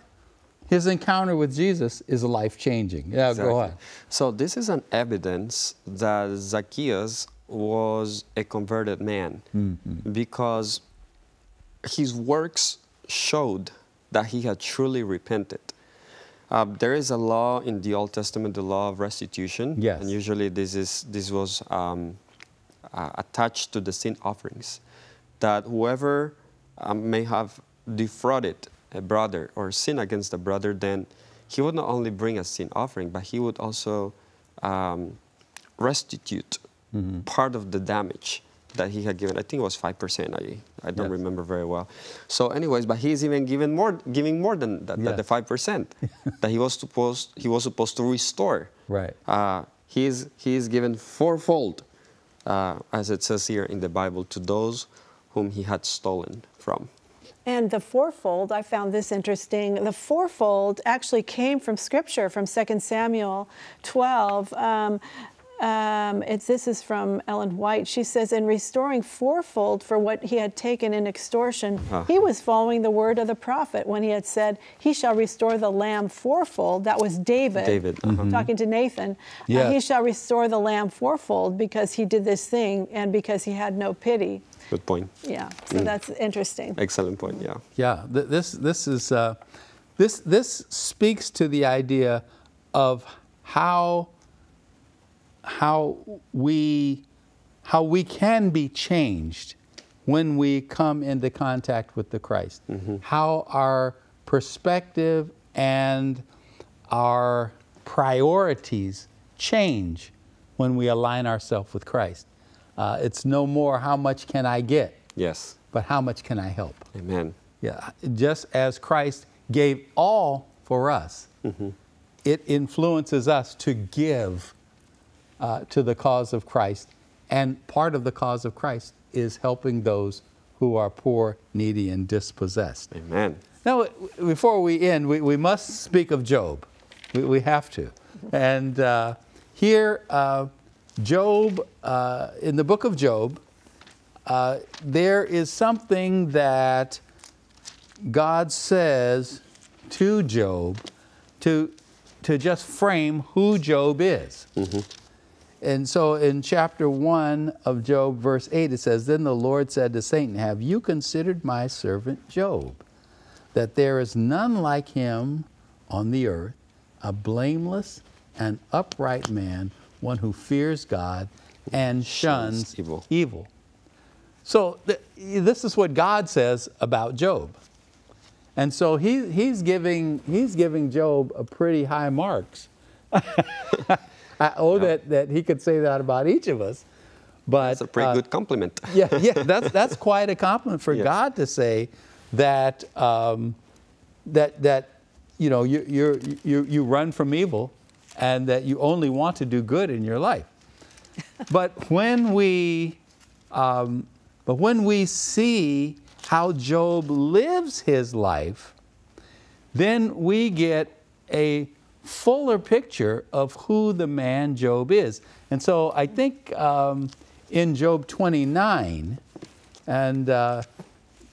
his encounter with Jesus is a life changing. Yeah, Exactly. go on. So this is an evidence that Zacchaeus was a converted man Mm-hmm. because his works showed that he had truly repented. Uh, there is a law in the Old Testament, the law of restitution, Yes. and usually this is this was um, uh, attached to the sin offerings, that whoever um, may have defrauded a brother or sinned against a brother, then he would not only bring a sin offering, but he would also um, restitute part of the damage that he had given. I think it was five percent. I I don't Yes. remember very well. So, anyways, but he's even given more, giving more than that, than the five percent that he was supposed he was supposed to restore. Right. Uh, he is he is given fourfold, uh, as it says here in the Bible, to those whom he had stolen from. And the fourfold, I found this interesting. The fourfold actually came from Scripture, from 2 Samuel 12. Um, um, it's, this is from Ellen White. She says, In restoring fourfold for what he had taken in extortion, Ah. he was following the word of the prophet when he had said, He shall restore the lamb fourfold. That was David, David, uh-huh. talking to Nathan. Uh, he shall restore the lamb fourfold because he did this thing and because he had no pity. Good point. Yeah, Mm. so that's interesting. Excellent point. Yeah. Yeah, th- this this is uh, this this speaks to the idea of how how we how we can be changed when we come into contact with the Christ. How our perspective and our priorities change when we align ourselves with Christ. Uh, it's no more how much can I get, Yes. but how much can I help. Amen. Yeah, just as Christ gave all for us, it influences us to give uh, to the cause of Christ. And part of the cause of Christ is helping those who are poor, needy, and dispossessed. Amen. Now, before we end, we, we must speak of Job. We, we have to. And uh, here, uh, Job, uh, in the book of Job, uh, there is something that God says to Job to, to just frame who Job is. And so in chapter 1 of Job, verse 8, it says, Then the Lord said to Satan, Have you considered my servant Job, that there is none like him on the earth, a blameless and upright man, one who fears God and shuns, Shuns evil. evil. So th- this is what God says about Job. And so he, he's, giving, he's giving Job a pretty high marks. I, oh, that, that he could say that about each of us. But That's a pretty uh, good compliment. yeah, yeah, that's that's quite a compliment for Yeah. God to say that um, that that you know you you you you run from evil, and that you only want to do good in your life. but when we um, but when we see how Job lives his life, then we get a fuller picture of who the man Job is. And so I think um, in Job 29, and uh,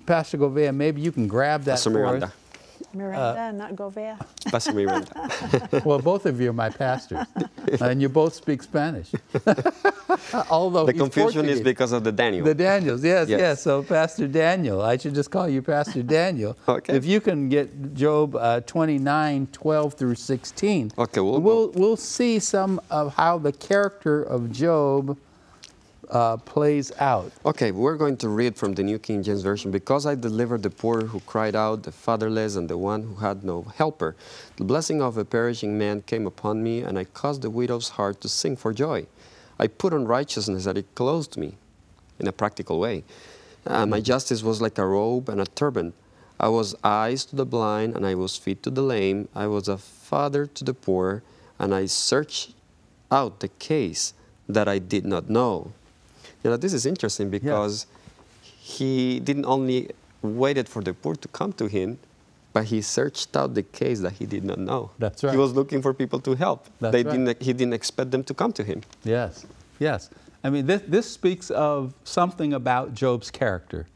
Pastor Govea, maybe you can grab that for us. Miranda, not Govea. Pastor Miranda. Well, both of you are my pastors, and you both speak Spanish. Although The he's confusion is because of the Daniel. The Daniels, yes, yes, Yes. So Pastor Daniel, I should just call you Pastor Daniel. Okay. If you can get Job uh, 29, 12 through 16. Okay, we'll we'll, we'll see some of how the character of Job uh, plays out. Okay, we're going to read from the New King James Version. Because I delivered the poor who cried out, the fatherless, and the one who had no helper. The blessing of a perishing man came upon me, and I caused the widow's heart to sing for joy. I put on righteousness, that it clothed me in a practical way. Uh, my justice was like a robe and a turban. I was eyes to the blind, and I was feet to the lame. I was a father to the poor, and I searched out the case that I did not know. You know, this is interesting because he didn't only waited for the poor to come to him, But he searched out the case that he did not know. That's right. He was looking for people to help. That's they right. didn't, he didn't expect them to come to him. Yes, yes. I mean, this, this speaks of something about Job's character.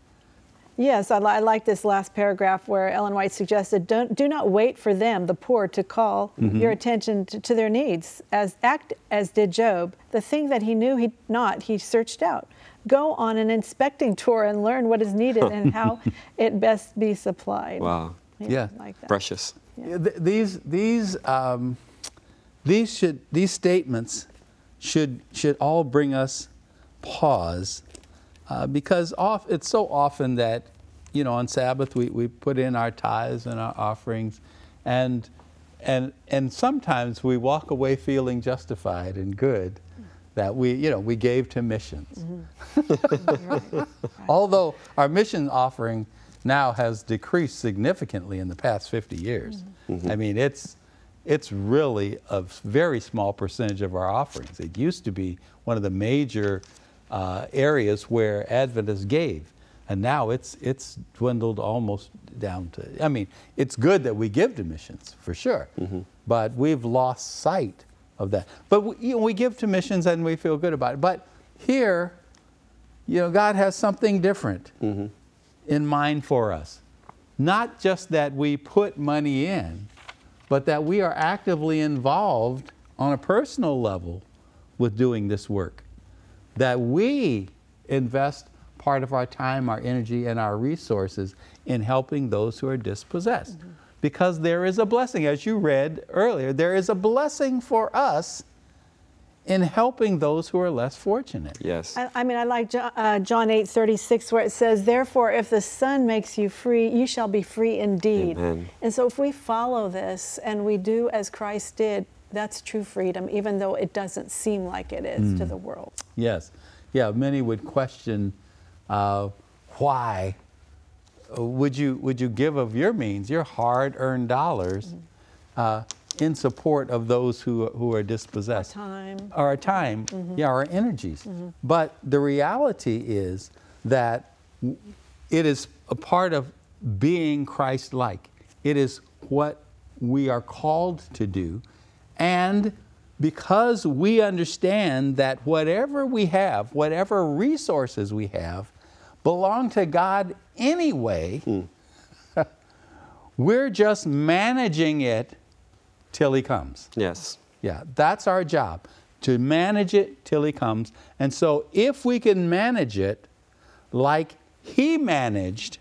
Yes, I, li- I like this last paragraph where Ellen White suggested, Don't, do not wait for them, the poor, to call your attention to, to their needs. As act as did Job, the thing that he knew he not, he searched out. Go on an inspecting tour and learn what is needed and how it best be supplied. Wow. Yeah. I like that. Precious. Th- These, these, um, these, should, these statements should, should all bring us pause uh, because off, it's so often that, you know, on Sabbath we, we put in our tithes and our offerings, and, and, and sometimes we walk away feeling justified and good that we, you know, we gave to missions. Mm-hmm. Although our mission offering now has decreased significantly in the past 50 years. Mm-hmm. Mm-hmm. I mean, it's, it's really a very small percentage of our offerings. It used to be one of the major uh, areas where Adventists gave. And now it's, it's dwindled almost down to, I mean, it's good that we give to missions, for sure, but we've lost sight of that. But we, you know, we give to missions and we feel good about it. But here, you know, God has something different in mind for us. Not just that we put money in, but that we are actively involved on a personal level with doing this work. That we invest part of our time, our energy, and our resources in helping those who are dispossessed. Because there is a blessing, as you read earlier, there is a blessing for us in helping those who are less fortunate. Yes. I, I mean, I like Jo- uh, John 8 36, where it says, Therefore, if the Son makes you free, you shall be free indeed. Amen. And so, if we follow this and we do as Christ did, that's true freedom, even though it doesn't seem like it is to the world. Yes. Yeah, many would question uh, why would you, would you give of your means, your hard earned dollars, uh, in support of those who, who are dispossessed? Our time. Our time, yeah, our energies. But the reality is that it is a part of being Christ like. It is what we are called to do. And because we understand that whatever we have, whatever resources we have, belong to God anyway, we're just managing it till He comes. Yes. Yeah, that's our job to manage it till He comes. And so, if we can manage it like He managed,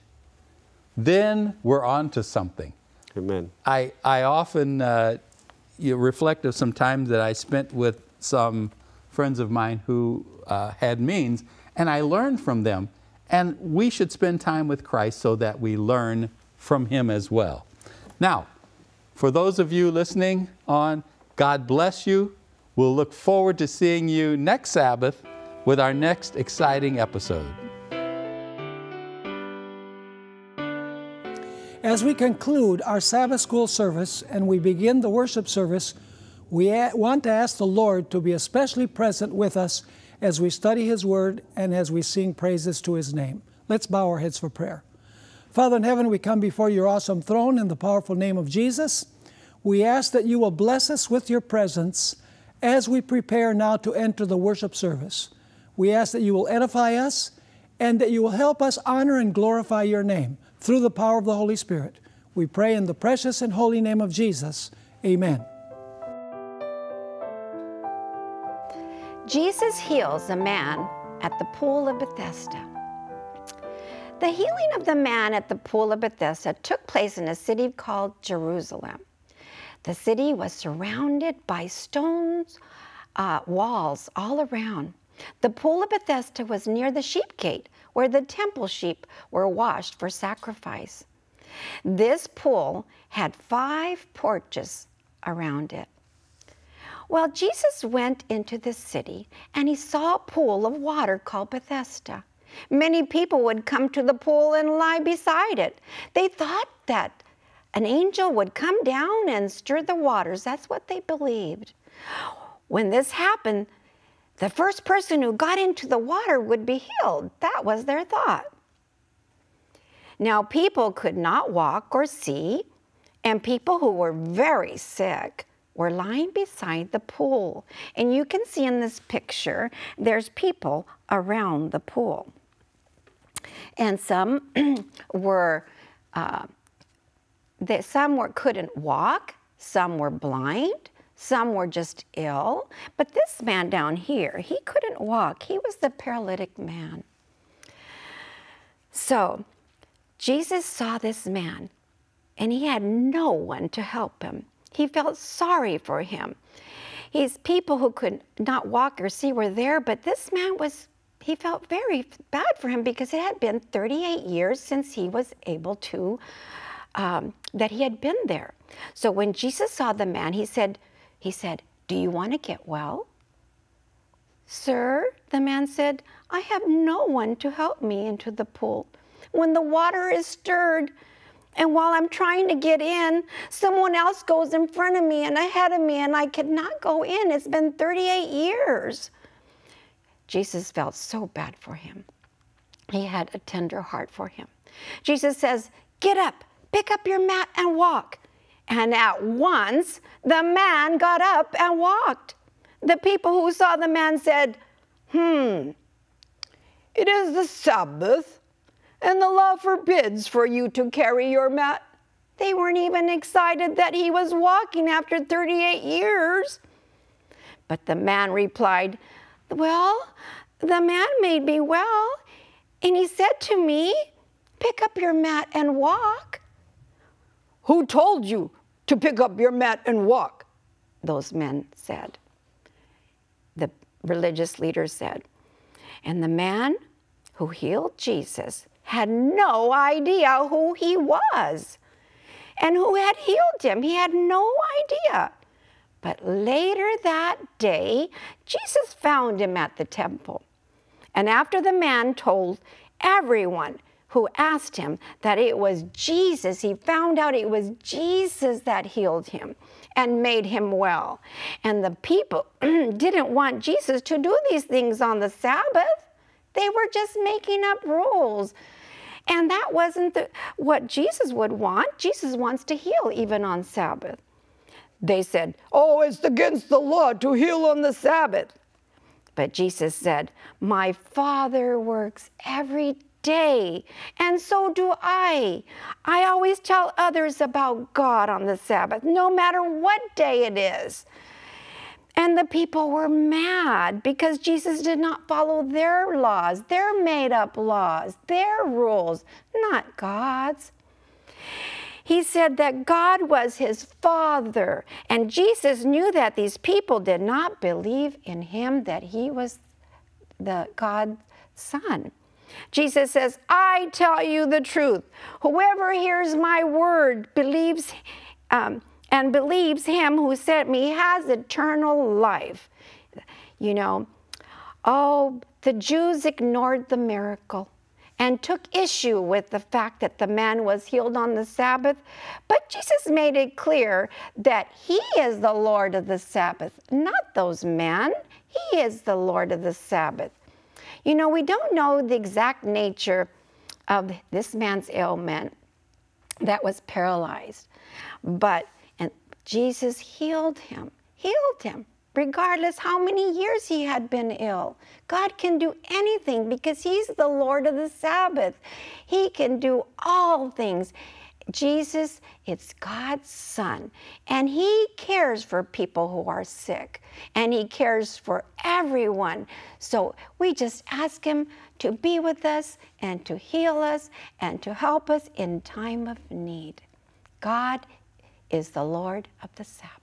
then we're on to something. Amen. I, I often uh, you reflect of some time that I spent with some friends of mine who uh, had means, and I learned from them. And we should spend time with Christ so that we learn from Him as well. Now, for those of you listening on, God bless you. We'll look forward to seeing you next Sabbath with our next exciting episode. As we conclude our Sabbath school service and we begin the worship service, we want to ask the Lord to be especially present with us as we study His Word and as we sing praises to His name. Let's bow our heads for prayer. Father in heaven, we come before your awesome throne in the powerful name of Jesus. We ask that you will bless us with your presence as we prepare now to enter the worship service. We ask that you will edify us and that you will help us honor and glorify your name through the power of the Holy Spirit. We pray in the precious and holy name of Jesus. Amen. Jesus heals a man at the pool of Bethesda. The healing of the man at the pool of Bethesda took place in a city called Jerusalem. The city was surrounded by stones, uh, walls all around. The pool of Bethesda was near the sheep gate, where the temple sheep were washed for sacrifice. This pool had five porches around it. Well, Jesus went into the city and he saw a pool of water called Bethesda. Many people would come to the pool and lie beside it. They thought that an angel would come down and stir the waters. That's what they believed. When this happened, the first person who got into the water would be healed. That was their thought. Now, people could not walk or see, and people who were very sick were lying beside the pool. And you can see in this picture, there's people around the pool. And some were, uh, they, some were, couldn't walk, some were blind, some were just ill. But this man down here, he couldn't walk. He was the paralytic man. So Jesus saw this man, and he had no one to help him. He felt sorry for him. He's people who could not walk or see were there, but this man was, he felt very bad for him because it had been 38 years since he was able to, um, that he had been there. So when Jesus saw the man, he said, he said, Do you want to get well? Sir, the man said, I have no one to help me into the pool. When the water is stirred, and while I'm trying to get in, someone else goes in front of me and ahead of me, and I cannot go in. It's been 38 years. Jesus felt so bad for him. He had a tender heart for him. Jesus says, Get up, pick up your mat, and walk. And at once the man got up and walked. The people who saw the man said, Hmm, it is the Sabbath, and the law forbids for you to carry your mat. They weren't even excited that he was walking after 38 years. But the man replied, Well, the man made me well, and he said to me, Pick up your mat and walk. Who told you to pick up your mat and walk? Those men said. The religious leaders said. And the man who healed Jesus had no idea who he was and who had healed him. He had no idea. But later that day, Jesus found him at the temple. And after the man told everyone who asked him that it was Jesus. He found out it was Jesus that healed him and made him well. And the people didn't want Jesus to do these things on the Sabbath. They were just making up rules. And that wasn't the, what Jesus would want. Jesus wants to heal even on Sabbath. They said, Oh, it's against the law to heal on the Sabbath. But Jesus said, My Father works every day, and so do I. I always tell others about God on the Sabbath, no matter what day it is. And the people were mad because Jesus did not follow their laws, their made up laws, their rules, not God's. He said that God was his father, and Jesus knew that these people did not believe in him, that he was the God's son. Jesus says, I tell you the truth. Whoever hears my word believes um, and believes him who sent me has eternal life. You know, oh, the Jews ignored the miracle and took issue with the fact that the man was healed on the Sabbath. But Jesus made it clear that he is the Lord of the Sabbath, not those men. He is the Lord of the Sabbath. You know, we don't know the exact nature of this man's ailment that was paralyzed, but and Jesus healed him, healed him, regardless how many years he had been ill. God can do anything because he's the Lord of the Sabbath. He can do all things. Jesus, it's God's Son, and He cares for people who are sick, and He cares for everyone. So we just ask Him to be with us and to heal us and to help us in time of need. God is the Lord of the Sabbath.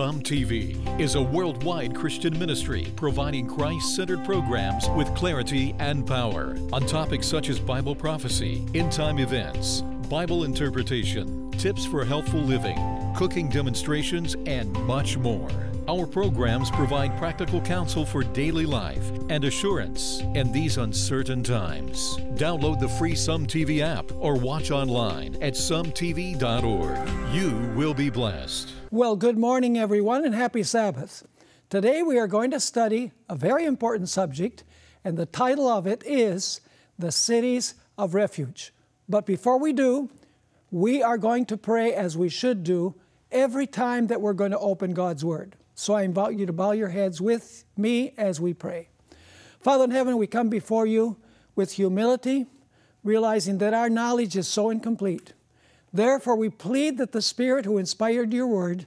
SUMtv is a worldwide Christian ministry providing Christ centered programs with clarity and power on topics such as Bible prophecy, end time events, Bible interpretation, tips for healthful living, cooking demonstrations, and much more. Our programs provide practical counsel for daily life and assurance in these uncertain times. Download the free Some TV app or watch online at SUMtv.org. You will be blessed. Well, good morning, everyone, and happy Sabbath. Today we are going to study a very important subject, and the title of it is The Cities of Refuge. But before we do, we are going to pray as we should do every time that we're going to open God's Word. So I invite you to bow your heads with me as we pray. Father in heaven, we come before you with humility, realizing that our knowledge is so incomplete. Therefore, we plead that the Spirit who inspired your word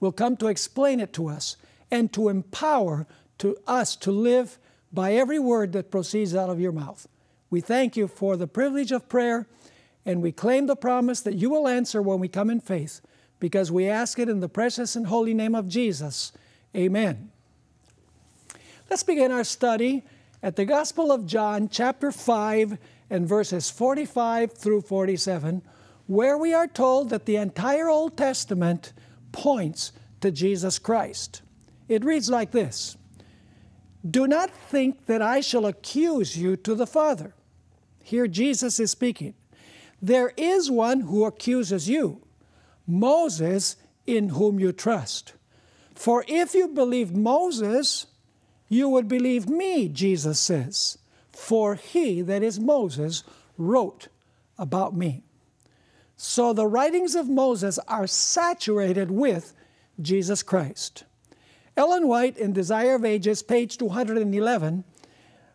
will come to explain it to us and to empower to us to live by every word that proceeds out of your mouth. We thank you for the privilege of prayer, and we claim the promise that you will answer when we come in faith because we ask it in the precious and holy name of Jesus. Amen. Let's begin our study at the Gospel of John, chapter 5, and verses 45 through 47, where we are told that the entire Old Testament points to Jesus Christ. It reads like this Do not think that I shall accuse you to the Father. Here Jesus is speaking. There is one who accuses you Moses in whom you trust. For if you believed Moses, you would believe me, Jesus says, for he, that is Moses, wrote about me. So the writings of Moses are saturated with Jesus Christ. Ellen White, in Desire of Ages, page 211,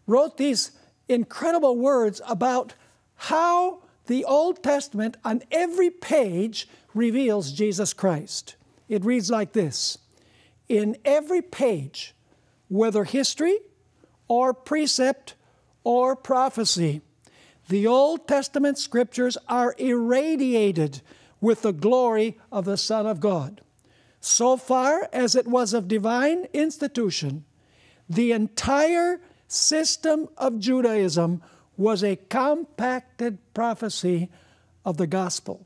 wrote these incredible words about how the Old Testament, on every page, reveals Jesus Christ. It reads like this In every page, whether history or precept or prophecy, the Old Testament scriptures are irradiated with the glory of the Son of God. So far as it was of divine institution, the entire system of Judaism was a compacted prophecy of the gospel.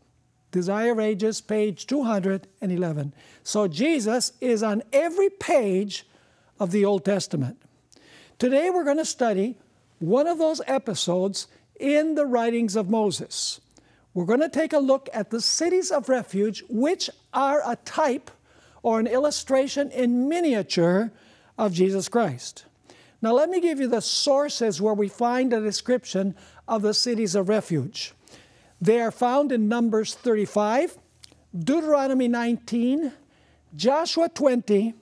Desire Ages, page 211. So Jesus is on every page of the Old Testament. Today we're going to study one of those episodes in the writings of Moses. We're going to take a look at the cities of refuge, which are a type or an illustration in miniature of Jesus Christ. Now, let me give you the sources where we find a description of the cities of refuge. They are found in Numbers 35, Deuteronomy 19, Joshua 20,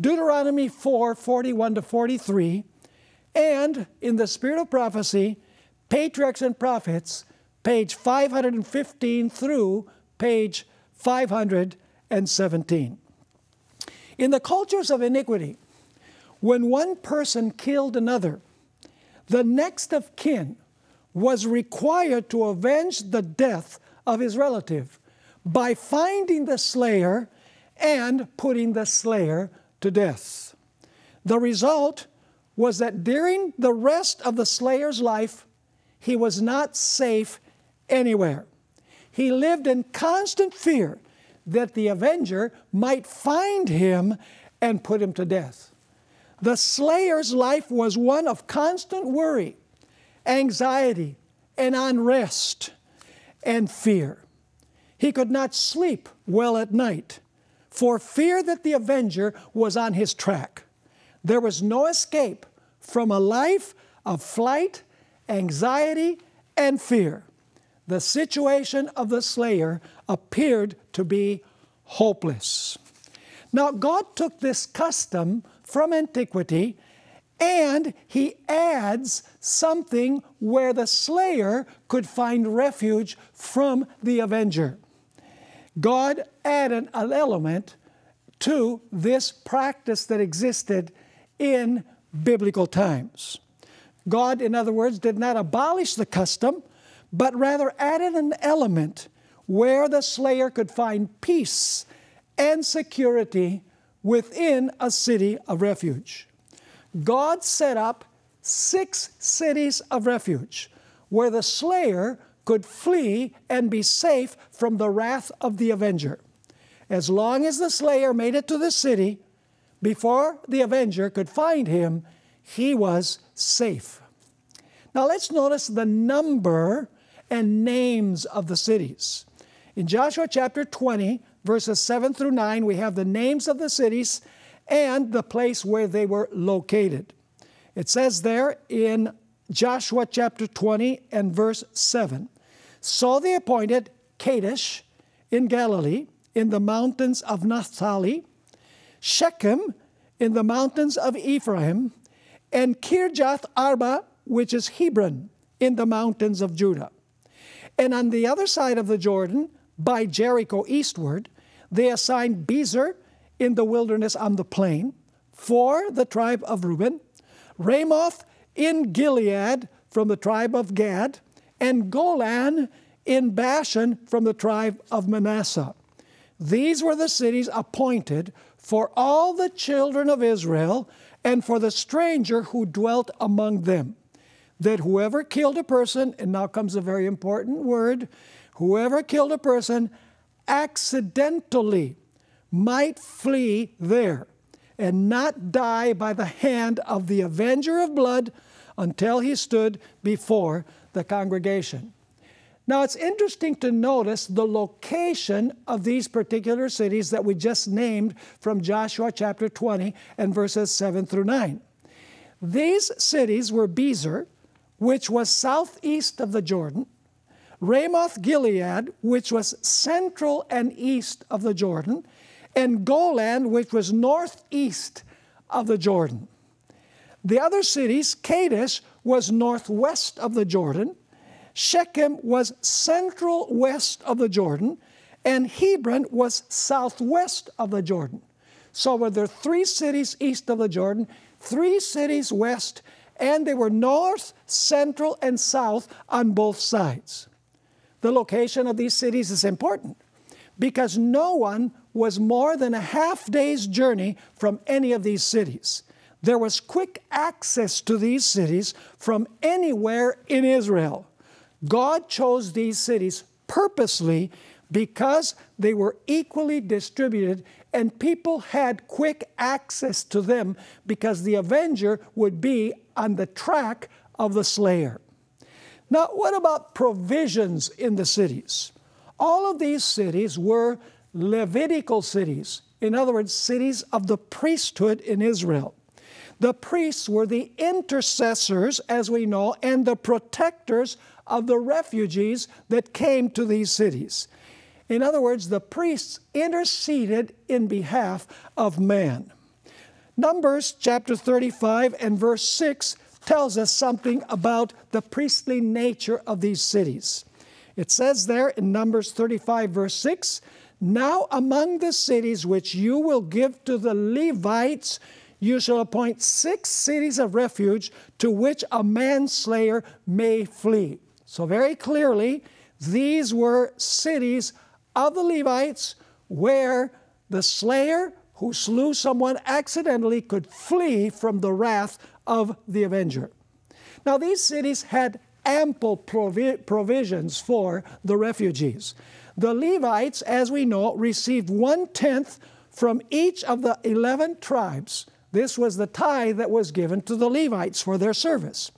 Deuteronomy 4 41 to 43, and in the Spirit of Prophecy, Patriarchs and Prophets, page 515 through page 517. In the cultures of iniquity, when one person killed another, the next of kin was required to avenge the death of his relative by finding the slayer and putting the slayer to death. The result was that during the rest of the slayer's life, he was not safe anywhere. He lived in constant fear that the avenger might find him and put him to death. The slayer's life was one of constant worry anxiety, and unrest and fear. He could not sleep well at night for fear that the avenger was on his track. There was no escape from a life of flight, anxiety, and fear. The situation of the slayer appeared to be hopeless. Now, God took this custom from antiquity and he adds something where the slayer could find refuge from the avenger. God added an element to this practice that existed in biblical times. God, in other words, did not abolish the custom, but rather added an element where the slayer could find peace and security within a city of refuge. God set up six cities of refuge where the slayer could flee and be safe from the wrath of the avenger. As long as the slayer made it to the city before the avenger could find him, he was safe. Now let's notice the number and names of the cities. In Joshua chapter 20, verses 7 through 9, we have the names of the cities and the place where they were located. It says there in Joshua chapter 20 and verse 7 So they appointed Kadesh in Galilee, in the mountains of Naphtali, Shechem in the mountains of Ephraim, and Kirjath Arba, which is Hebron, in the mountains of Judah. And on the other side of the Jordan, by Jericho eastward, they assigned Bezer in the wilderness on the plain for the tribe of Reuben, Ramoth in Gilead from the tribe of Gad, and Golan in Bashan from the tribe of Manasseh. These were the cities appointed for all the children of Israel and for the stranger who dwelt among them. That whoever killed a person, and now comes a very important word, whoever killed a person accidentally might flee there and not die by the hand of the avenger of blood until he stood before the congregation. Now, it's interesting to notice the location of these particular cities that we just named from Joshua chapter 20 and verses 7 through 9. These cities were Bezer, which was southeast of the Jordan, Ramoth Gilead, which was central and east of the Jordan, and Golan, which was northeast of the Jordan. The other cities, Kadesh was northwest of the Jordan, Shechem was central west of the Jordan, and Hebron was southwest of the Jordan. So were there three cities east of the Jordan, three cities west, and they were north, central, and south on both sides. The location of these cities is important because no one was more than a half day's journey from any of these cities. There was quick access to these cities from anywhere in Israel. God chose these cities purposely because they were equally distributed and people had quick access to them because the avenger would be on the track of the slayer. Now, what about provisions in the cities? All of these cities were Levitical cities, in other words, cities of the priesthood in Israel. The priests were the intercessors, as we know, and the protectors of the refugees that came to these cities. In other words, the priests interceded in behalf of man. Numbers chapter 35 and verse 6 tells us something about the priestly nature of these cities. It says there in Numbers 35, verse 6 Now among the cities which you will give to the Levites, you shall appoint six cities of refuge to which a manslayer may flee. So, very clearly, these were cities of the Levites where the slayer who slew someone accidentally could flee from the wrath of the avenger. Now, these cities had ample provi- provisions for the refugees. The Levites, as we know, received one tenth from each of the 11 tribes. This was the tithe that was given to the Levites for their service.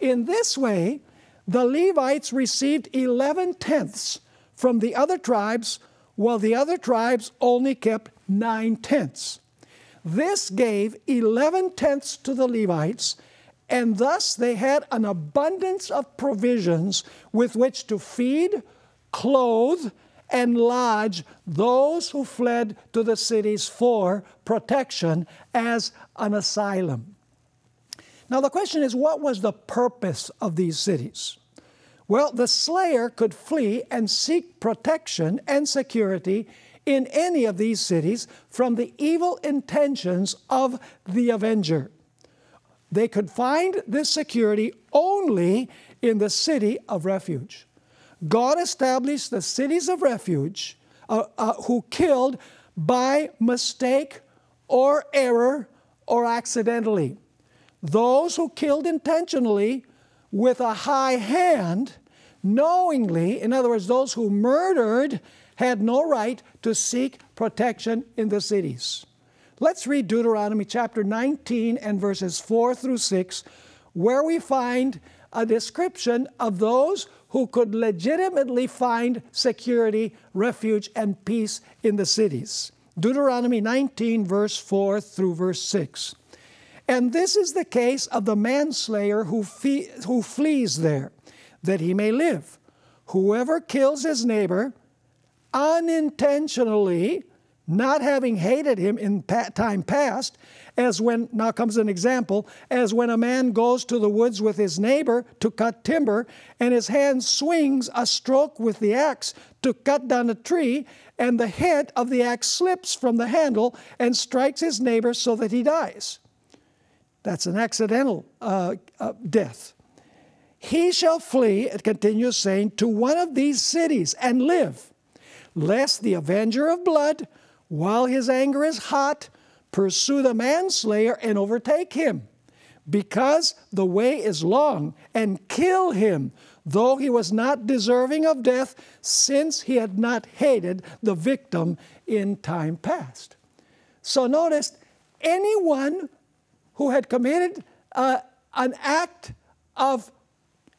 In this way, the Levites received 11 tenths from the other tribes, while the other tribes only kept nine tenths. This gave 11 tenths to the Levites, and thus they had an abundance of provisions with which to feed, clothe, and lodge those who fled to the cities for protection as an asylum. Now, the question is what was the purpose of these cities? Well, the slayer could flee and seek protection and security in any of these cities from the evil intentions of the avenger. They could find this security only in the city of refuge. God established the cities of refuge uh, uh, who killed by mistake or error or accidentally. Those who killed intentionally with a high hand, knowingly, in other words, those who murdered, had no right to seek protection in the cities. Let's read Deuteronomy chapter 19 and verses 4 through 6, where we find a description of those who could legitimately find security, refuge, and peace in the cities. Deuteronomy 19, verse 4 through verse 6. And this is the case of the manslayer who, who flees there, that he may live. Whoever kills his neighbor unintentionally, not having hated him in time past, as when, now comes an example, as when a man goes to the woods with his neighbor to cut timber, and his hand swings a stroke with the axe to cut down a tree, and the head of the axe slips from the handle and strikes his neighbor so that he dies. That's an accidental uh, uh, death. He shall flee, it continues saying, to one of these cities and live, lest the avenger of blood, while his anger is hot, pursue the manslayer and overtake him, because the way is long, and kill him, though he was not deserving of death, since he had not hated the victim in time past. So notice, anyone who had committed uh, an act of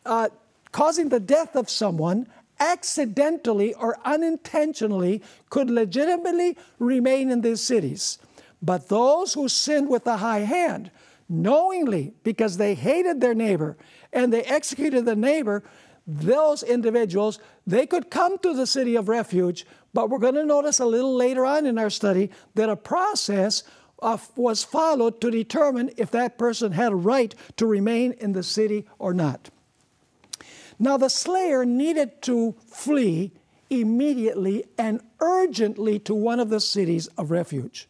uh, causing the death of someone accidentally or unintentionally could legitimately remain in these cities. But those who sinned with a high hand, knowingly because they hated their neighbor and they executed the neighbor, those individuals, they could come to the city of refuge, but we're going to notice a little later on in our study that a process of, was followed to determine if that person had a right to remain in the city or not. Now, the slayer needed to flee immediately and urgently to one of the cities of refuge.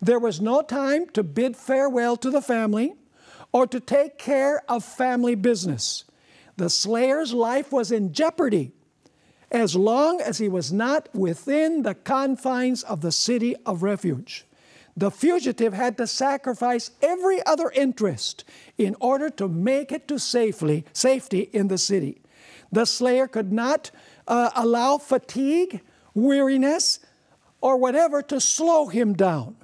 There was no time to bid farewell to the family or to take care of family business. The slayer's life was in jeopardy as long as he was not within the confines of the city of refuge. The fugitive had to sacrifice every other interest in order to make it to safely, safety in the city. The slayer could not uh, allow fatigue, weariness, or whatever to slow him down.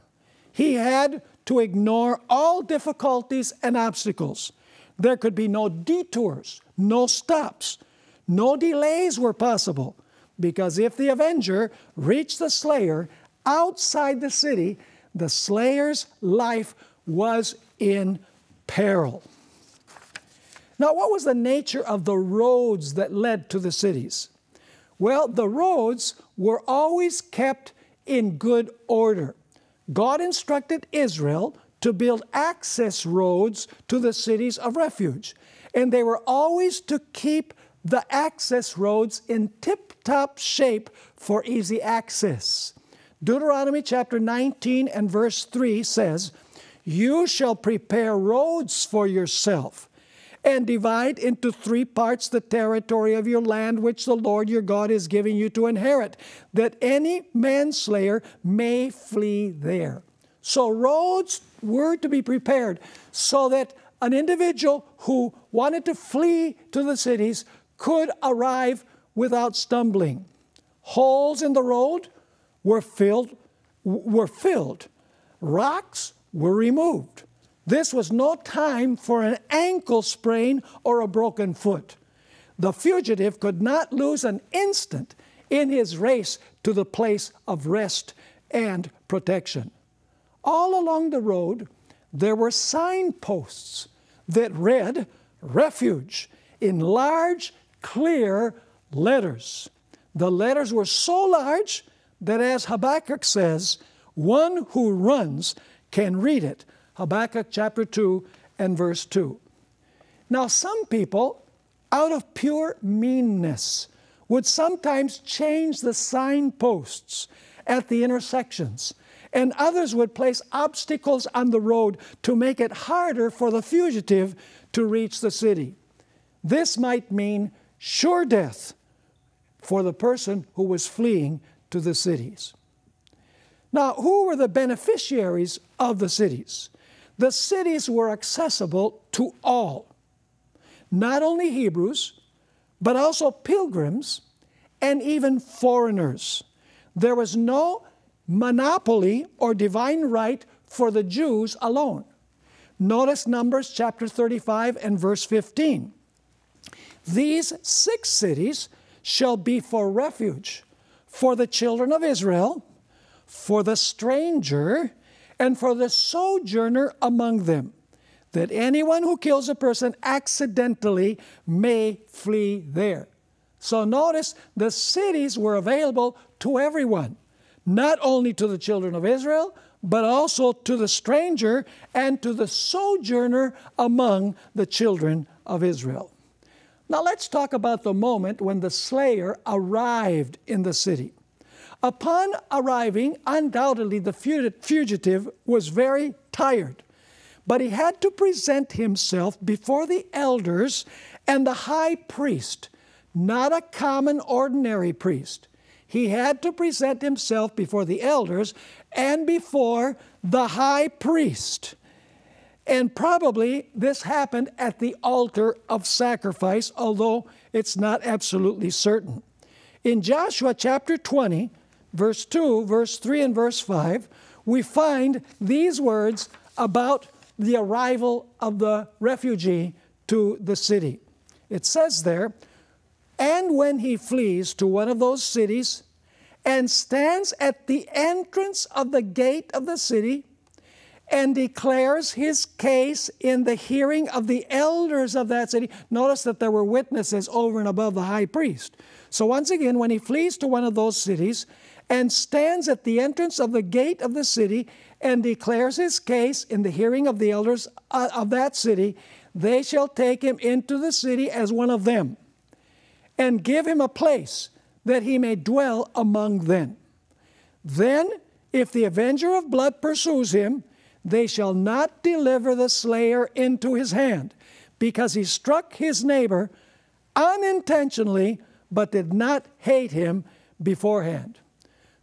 He had to ignore all difficulties and obstacles. There could be no detours, no stops, no delays were possible, because if the avenger reached the slayer outside the city, the slayer's life was in peril. Now, what was the nature of the roads that led to the cities? Well, the roads were always kept in good order. God instructed Israel to build access roads to the cities of refuge, and they were always to keep the access roads in tip top shape for easy access. Deuteronomy chapter 19 and verse 3 says, You shall prepare roads for yourself and divide into three parts the territory of your land which the Lord your God is giving you to inherit, that any manslayer may flee there. So, roads were to be prepared so that an individual who wanted to flee to the cities could arrive without stumbling. Holes in the road were filled, were filled. Rocks were removed. This was no time for an ankle sprain or a broken foot. The fugitive could not lose an instant in his race to the place of rest and protection. All along the road, there were signposts that read refuge in large, clear letters. The letters were so large that, as Habakkuk says, one who runs can read it Habakkuk chapter 2 and verse 2. Now, some people, out of pure meanness, would sometimes change the signposts at the intersections, and others would place obstacles on the road to make it harder for the fugitive to reach the city. This might mean sure death for the person who was fleeing to the cities. Now, who were the beneficiaries of the cities? The cities were accessible to all, not only Hebrews, but also pilgrims and even foreigners. There was no monopoly or divine right for the Jews alone. Notice Numbers chapter 35 and verse 15. These six cities shall be for refuge for the children of Israel, for the stranger, and for the sojourner among them, that anyone who kills a person accidentally may flee there. So notice the cities were available to everyone, not only to the children of Israel, but also to the stranger and to the sojourner among the children of Israel. Now let's talk about the moment when the slayer arrived in the city. Upon arriving, undoubtedly the fugitive was very tired, but he had to present himself before the elders and the high priest, not a common ordinary priest. He had to present himself before the elders and before the high priest. And probably this happened at the altar of sacrifice, although it's not absolutely certain. In Joshua chapter 20, verse 2, verse 3, and verse 5, we find these words about the arrival of the refugee to the city. It says there, and when he flees to one of those cities and stands at the entrance of the gate of the city and declares his case in the hearing of the elders of that city. Notice that there were witnesses over and above the high priest. So, once again, when he flees to one of those cities and stands at the entrance of the gate of the city and declares his case in the hearing of the elders uh, of that city, they shall take him into the city as one of them and give him a place that he may dwell among them. Then, if the avenger of blood pursues him, they shall not deliver the slayer into his hand, because he struck his neighbor unintentionally, but did not hate him beforehand.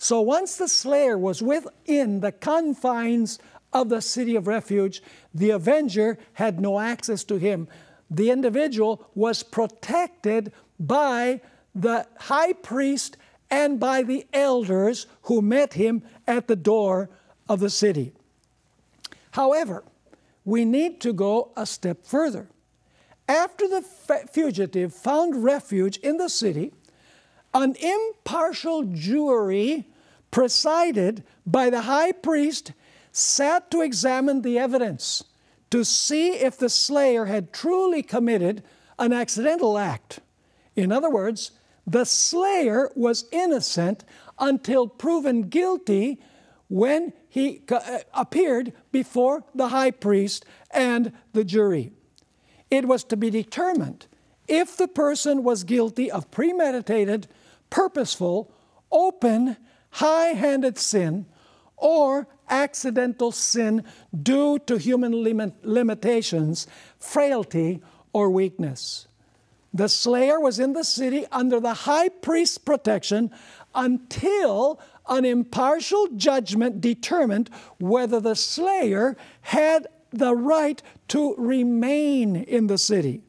So once the slayer was within the confines of the city of refuge, the avenger had no access to him. The individual was protected by the high priest and by the elders who met him at the door of the city. However, we need to go a step further. After the fugitive found refuge in the city, an impartial jury presided by the high priest sat to examine the evidence to see if the slayer had truly committed an accidental act. In other words, the slayer was innocent until proven guilty when he uh, appeared before the high priest and the jury. It was to be determined if the person was guilty of premeditated, purposeful, open, high handed sin or accidental sin due to human limit limitations, frailty, or weakness. The slayer was in the city under the high priest's protection until an impartial judgment determined whether the slayer had the right to remain in the city.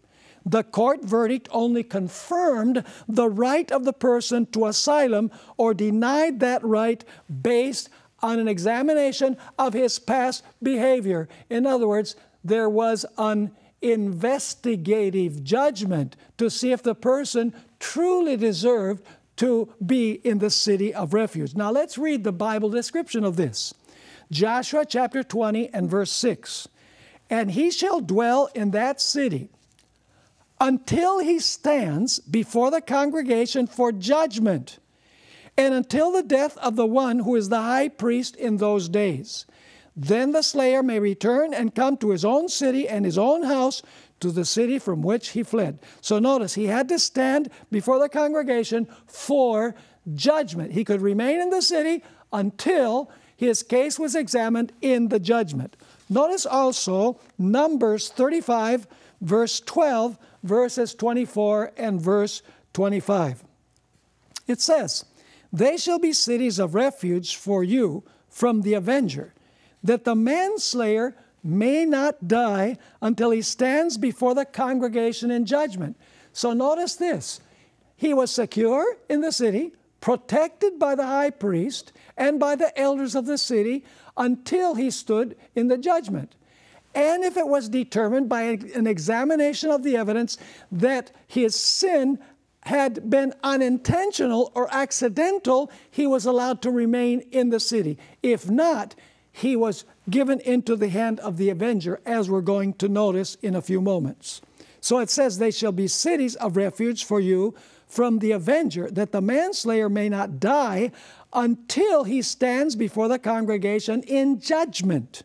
The court verdict only confirmed the right of the person to asylum or denied that right based on an examination of his past behavior. In other words, there was an investigative judgment to see if the person truly deserved to be in the city of refuge. Now let's read the Bible description of this. Joshua chapter 20 and verse 6. And he shall dwell in that city until he stands before the congregation for judgment, and until the death of the one who is the high priest in those days. Then the slayer may return and come to his own city and his own house to the city from which he fled. So notice, he had to stand before the congregation for judgment. He could remain in the city until his case was examined in the judgment. Notice also Numbers 35, verse 12 verses 24 and verse 25. It says, They shall be cities of refuge for you from the avenger, that the manslayer may not die until he stands before the congregation in judgment. So notice this he was secure in the city, protected by the high priest and by the elders of the city until he stood in the judgment. And if it was determined by an examination of the evidence that his sin had been unintentional or accidental, he was allowed to remain in the city. If not, he was given into the hand of the avenger, as we're going to notice in a few moments. So it says, They shall be cities of refuge for you from the avenger, that the manslayer may not die until he stands before the congregation in judgment.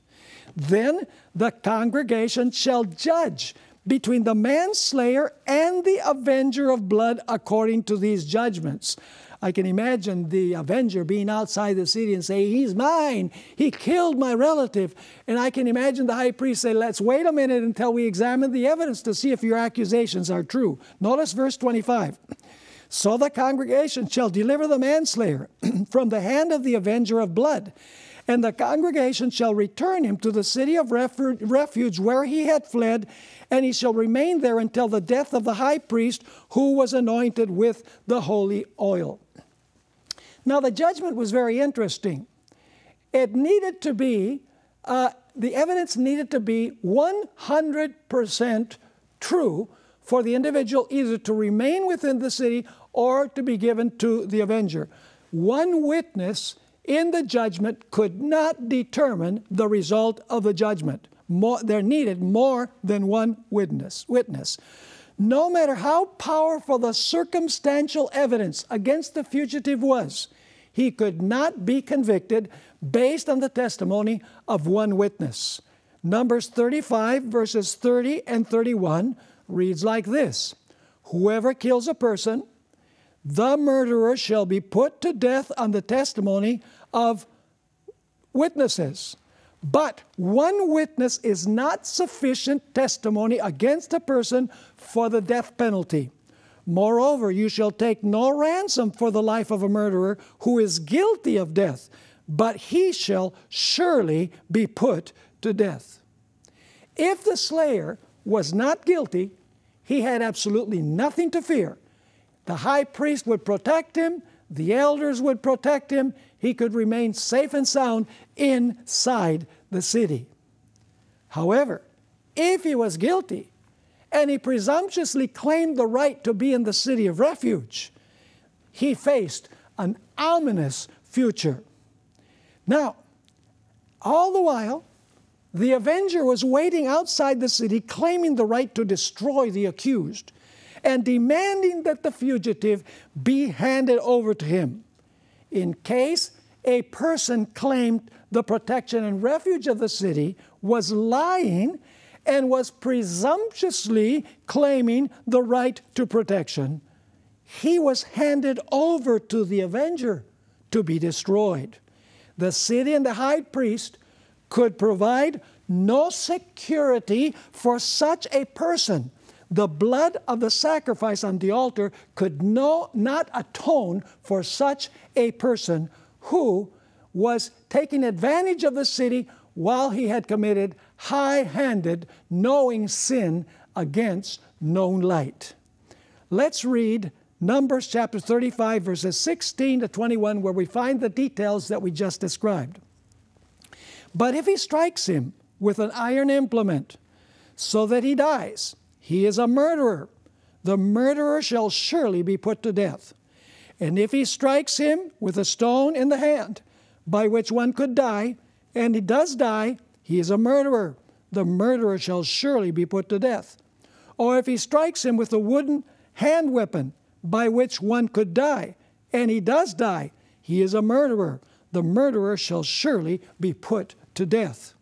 Then the congregation shall judge between the manslayer and the avenger of blood according to these judgments. I can imagine the avenger being outside the city and say, He's mine. He killed my relative. And I can imagine the high priest say, Let's wait a minute until we examine the evidence to see if your accusations are true. Notice verse 25. So the congregation shall deliver the manslayer from the hand of the avenger of blood. And the congregation shall return him to the city of refuge where he had fled, and he shall remain there until the death of the high priest who was anointed with the holy oil. Now, the judgment was very interesting. It needed to be, uh, the evidence needed to be 100% true for the individual either to remain within the city or to be given to the avenger. One witness in the judgment could not determine the result of the judgment. More, there needed more than one witness. Witness. No matter how powerful the circumstantial evidence against the fugitive was, he could not be convicted based on the testimony of one witness. Numbers 35, verses 30 and 31 reads like this Whoever kills a person, the murderer shall be put to death on the testimony of witnesses. But one witness is not sufficient testimony against a person for the death penalty. Moreover, you shall take no ransom for the life of a murderer who is guilty of death, but he shall surely be put to death. If the slayer was not guilty, he had absolutely nothing to fear. The high priest would protect him, the elders would protect him, he could remain safe and sound inside the city. However, if he was guilty and he presumptuously claimed the right to be in the city of refuge, he faced an ominous future. Now, all the while, the avenger was waiting outside the city, claiming the right to destroy the accused and demanding that the fugitive be handed over to him. In case a person claimed the protection and refuge of the city was lying and was presumptuously claiming the right to protection, he was handed over to the avenger to be destroyed. The city and the high priest could provide no security for such a person the blood of the sacrifice on the altar could no, not atone for such a person who was taking advantage of the city while he had committed high handed, knowing sin against known light. Let's read Numbers chapter 35, verses 16 to 21, where we find the details that we just described. But if he strikes him with an iron implement so that he dies, he is a murderer. The murderer shall surely be put to death. And if he strikes him with a stone in the hand, by which one could die, and he does die, he is a murderer. The murderer shall surely be put to death. Or if he strikes him with a wooden hand weapon, by which one could die, and he does die, he is a murderer. The murderer shall surely be put to death.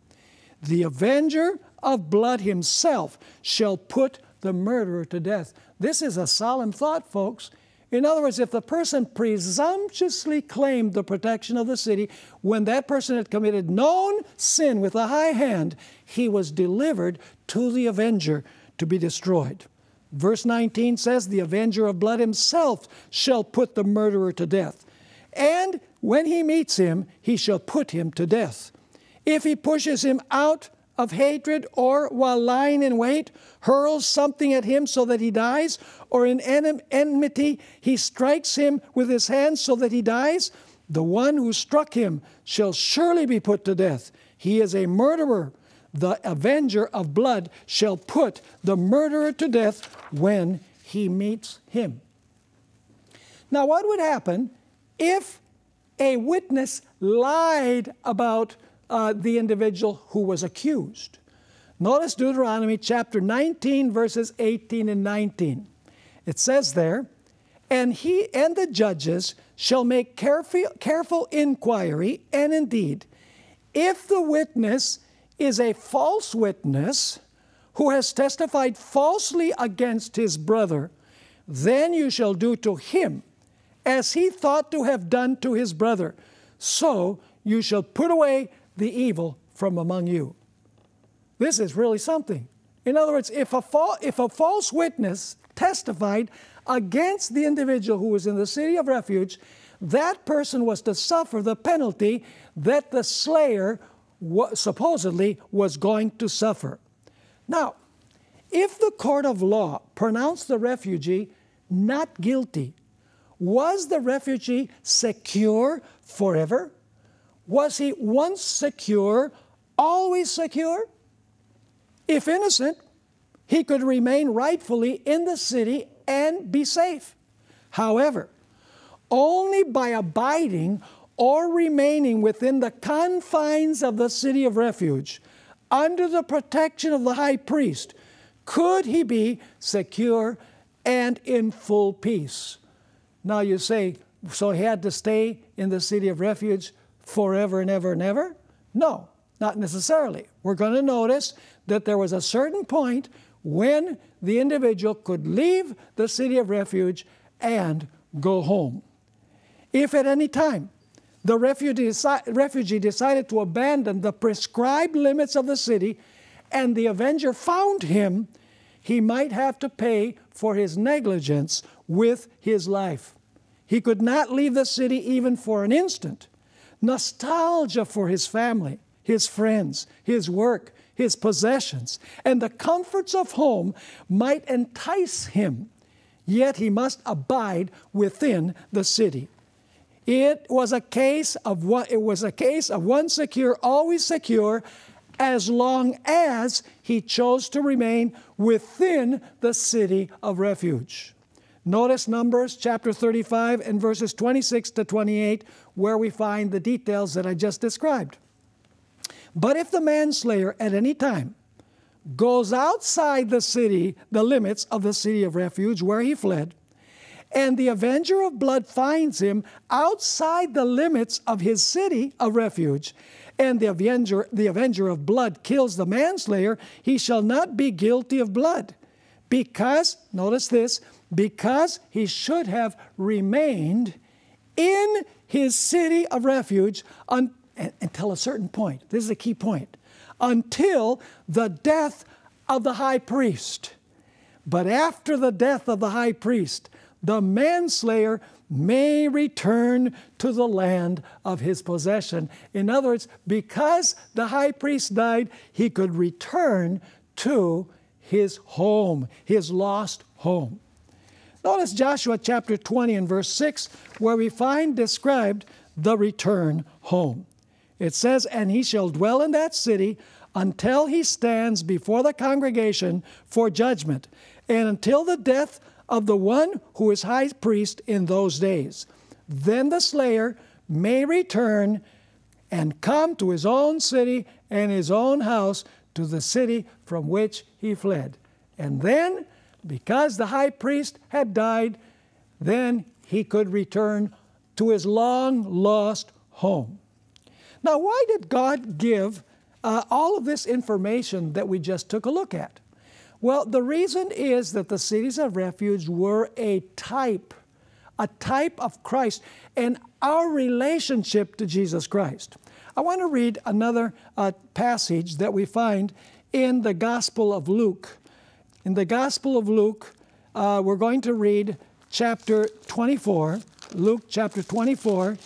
The avenger of blood himself shall put the murderer to death. This is a solemn thought, folks. In other words, if the person presumptuously claimed the protection of the city, when that person had committed known sin with a high hand, he was delivered to the avenger to be destroyed. Verse 19 says, The avenger of blood himself shall put the murderer to death. And When he meets him, he shall put him to death. If he pushes him out of hatred, or while lying in wait, hurls something at him so that he dies, or in enmity he strikes him with his hand so that he dies, the one who struck him shall surely be put to death. He is a murderer. The avenger of blood shall put the murderer to death when he meets him. Now, what would happen if a witness lied about uh, the individual who was accused? Notice Deuteronomy chapter 19, verses 18 and 19. It says there, and he and the judges shall make careful, careful inquiry, and indeed, if the witness is a false witness who has testified falsely against his brother, then you shall do to him as he thought to have done to his brother. So you shall put away the evil from among you. This is really something. In other words, if a, fa- if a false witness testified against the individual who was in the city of refuge, that person was to suffer the penalty that the slayer supposedly was going to suffer. Now, if the court of law pronounced the refugee not guilty, was the refugee secure forever? Was he once secure, always secure? If innocent, he could remain rightfully in the city and be safe. However, only by abiding or remaining within the confines of the city of refuge, under the protection of the high priest, could he be secure and in full peace. Now you say, so he had to stay in the city of refuge forever and ever and ever? No, not necessarily. We're going to notice that there was a certain point when the individual could leave the city of refuge and go home. If at any time the refugee, refugee decided to abandon the prescribed limits of the city and the avenger found him, he might have to pay for his negligence with his life. He could not leave the city even for an instant. Nostalgia for his family, his friends, his work, his possessions, and the comforts of home might entice him, yet he must abide within the city. It was a case of one, it was a case of one secure, always secure, as long as he chose to remain within the city of refuge. Notice Numbers chapter 35 and verses 26 to 28, where we find the details that I just described. But if the manslayer at any time goes outside the city, the limits of the city of refuge where he fled, and the avenger of blood finds him outside the limits of his city of refuge, and the avenger, the avenger of blood kills the manslayer, he shall not be guilty of blood. Because, notice this, because he should have remained in his city of refuge un, until a certain point. This is a key point. Until the death of the high priest. But after the death of the high priest, the manslayer may return to the land of his possession. In other words, because the high priest died, he could return to his home, his lost home. Notice Joshua chapter 20 and verse 6, where we find described the return home. It says, And he shall dwell in that city until he stands before the congregation for judgment, and until the death of the one who is high priest in those days. Then the slayer may return and come to his own city and his own house to the city from which he fled. And then, because the high priest had died, then he could return to his long lost home. Now, why did God give uh, all of this information that we just took a look at? Well, the reason is that the cities of refuge were a type, a type of Christ and our relationship to Jesus Christ. I want to read another uh, passage that we find in the Gospel of Luke. In the Gospel of Luke, uh, we're going to read chapter 24, Luke chapter 24,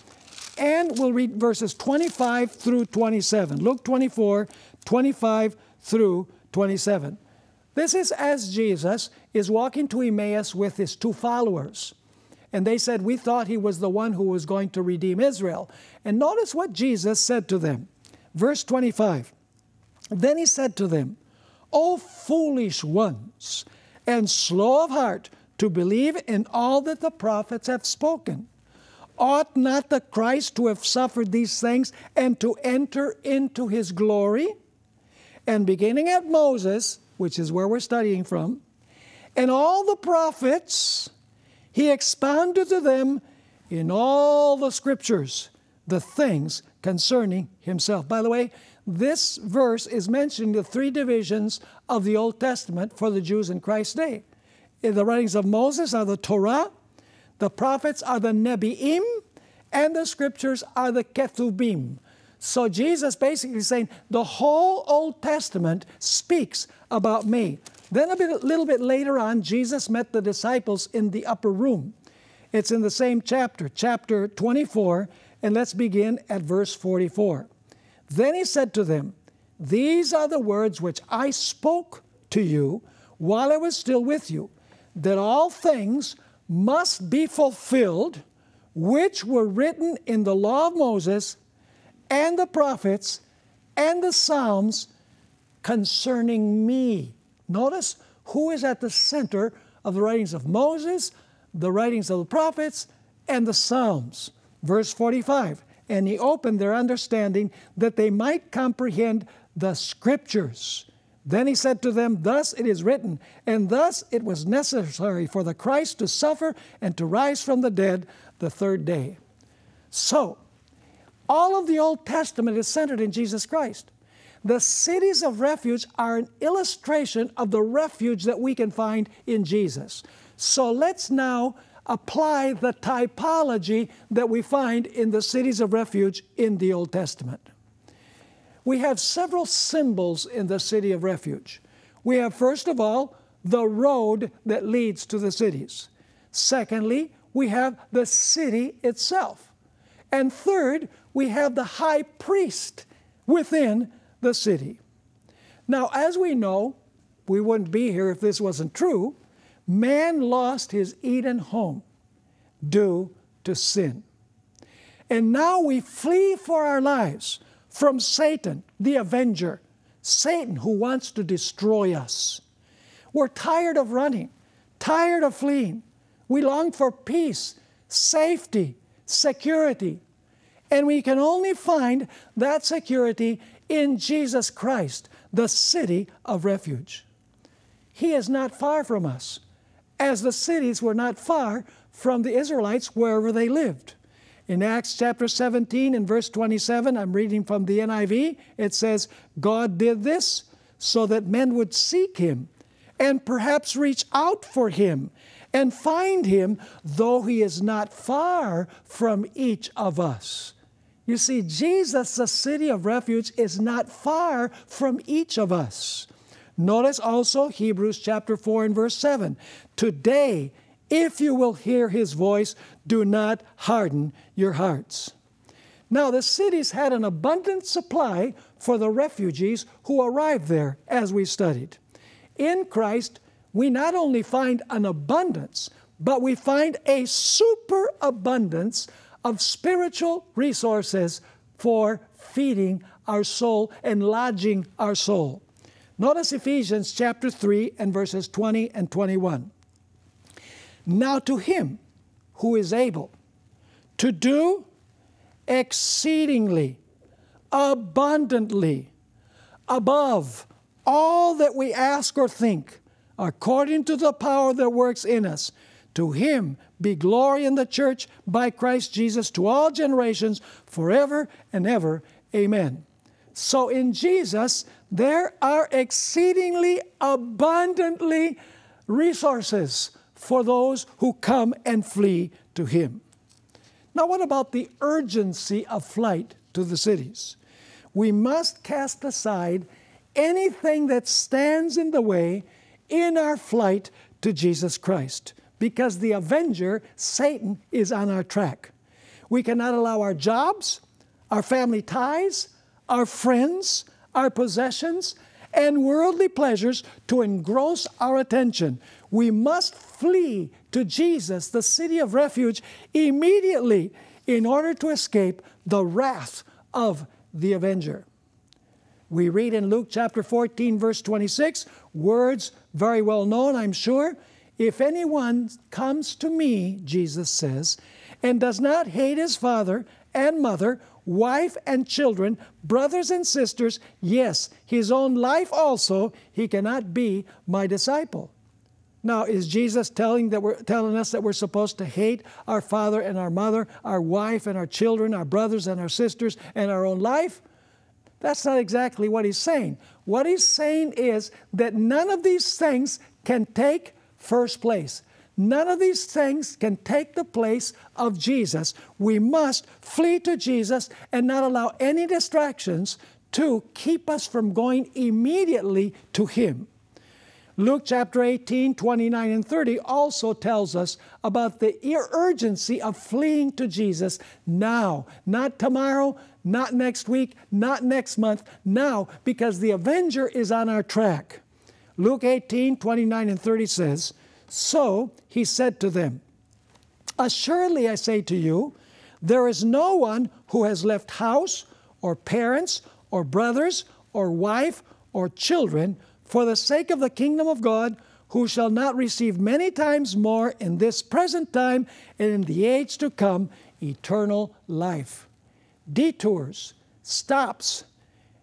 and we'll read verses 25 through 27. Luke 24, 25 through 27. This is as Jesus is walking to Emmaus with his two followers. And they said, We thought he was the one who was going to redeem Israel. And notice what Jesus said to them. Verse 25. Then he said to them, O foolish ones, and slow of heart to believe in all that the prophets have spoken. Ought not the Christ to have suffered these things and to enter into his glory? And beginning at Moses, which is where we're studying from, and all the prophets, he expounded to them in all the scriptures the things concerning himself. By the way, this verse is mentioning the three divisions of the Old Testament for the Jews in Christ's day. Eh, the writings of Moses are the Torah, the prophets are the Nebi'im, and the scriptures are the Ketubim. So Jesus basically saying the whole Old Testament speaks about me. Then a bit, little bit later on, Jesus met the disciples in the upper room. It's in the same chapter, chapter 24, and let's begin at verse 44. Then he said to them, These are the words which I spoke to you while I was still with you, that all things must be fulfilled which were written in the law of Moses and the prophets and the Psalms concerning me. Notice who is at the center of the writings of Moses, the writings of the prophets, and the Psalms. Verse 45 And he opened their understanding that they might comprehend the scriptures. Then he said to them, Thus it is written, and thus it was necessary for the Christ to suffer and to rise from the dead the third day. So, all of the Old Testament is centered in Jesus Christ. The cities of refuge are an illustration of the refuge that we can find in Jesus. So let's now apply the typology that we find in the cities of refuge in the Old Testament. We have several symbols in the city of refuge. We have, first of all, the road that leads to the cities. Secondly, we have the city itself. And third, we have the high priest within the city. Now, as we know, we wouldn't be here if this wasn't true. Man lost his Eden home due to sin. And now we flee for our lives from Satan, the avenger, Satan who wants to destroy us. We're tired of running, tired of fleeing. We long for peace, safety, security. And we can only find that security in Jesus Christ, the city of refuge. He is not far from us, as the cities were not far from the Israelites wherever they lived. In Acts chapter 17 and verse 27, I'm reading from the NIV, it says, God did this so that men would seek him and perhaps reach out for him and find him, though he is not far from each of us. You see, Jesus, the city of refuge, is not far from each of us. Notice also Hebrews chapter 4 and verse 7. Today, if you will hear his voice, do not harden your hearts. Now, the cities had an abundant supply for the refugees who arrived there, as we studied. In Christ, we not only find an abundance, but we find a superabundance of spiritual resources for feeding our soul and lodging our soul. Notice Ephesians chapter 3 and verses 20 and 21. Now to him who is able to do exceedingly, abundantly, above all that we ask or think, according to the power that works in us, to him be glory in the church by Christ Jesus to all generations, forever and ever. Amen. So in Jesus, there are exceedingly abundantly resources for those who come and flee to Him. Now, what about the urgency of flight to the cities? We must cast aside anything that stands in the way in our flight to Jesus Christ because the avenger, Satan, is on our track. We cannot allow our jobs, our family ties, our friends, our possessions, and worldly pleasures to engross our attention. We must flee to Jesus, the city of refuge, immediately in order to escape the wrath of the avenger. We read in Luke chapter 14, verse 26, words very well known, I'm sure. If anyone comes to me, Jesus says, and does not hate his father and mother, wife and children, brothers and sisters, yes, his own life also, he cannot be my disciple. Now, is Jesus telling, that we're, telling us that we're supposed to hate our father and our mother, our wife and our children, our brothers and our sisters, and our own life? That's not exactly what he's saying. What he's saying is that none of these things can take first place. None of these things can take the place of Jesus. We must flee to Jesus and not allow any distractions to keep us from going immediately to Him. Luke chapter 18, 29 and 30 also tells us about the urgency of fleeing to Jesus now, not tomorrow, not next week, not next month, now, because the avenger is on our track. Luke 18, 29 and 30 says, So he said to them, Assuredly I say to you, there is no one who has left house or parents or brothers or wife or children for the sake of the kingdom of God, who shall not receive many times more in this present time and in the age to come eternal life. Detours, stops,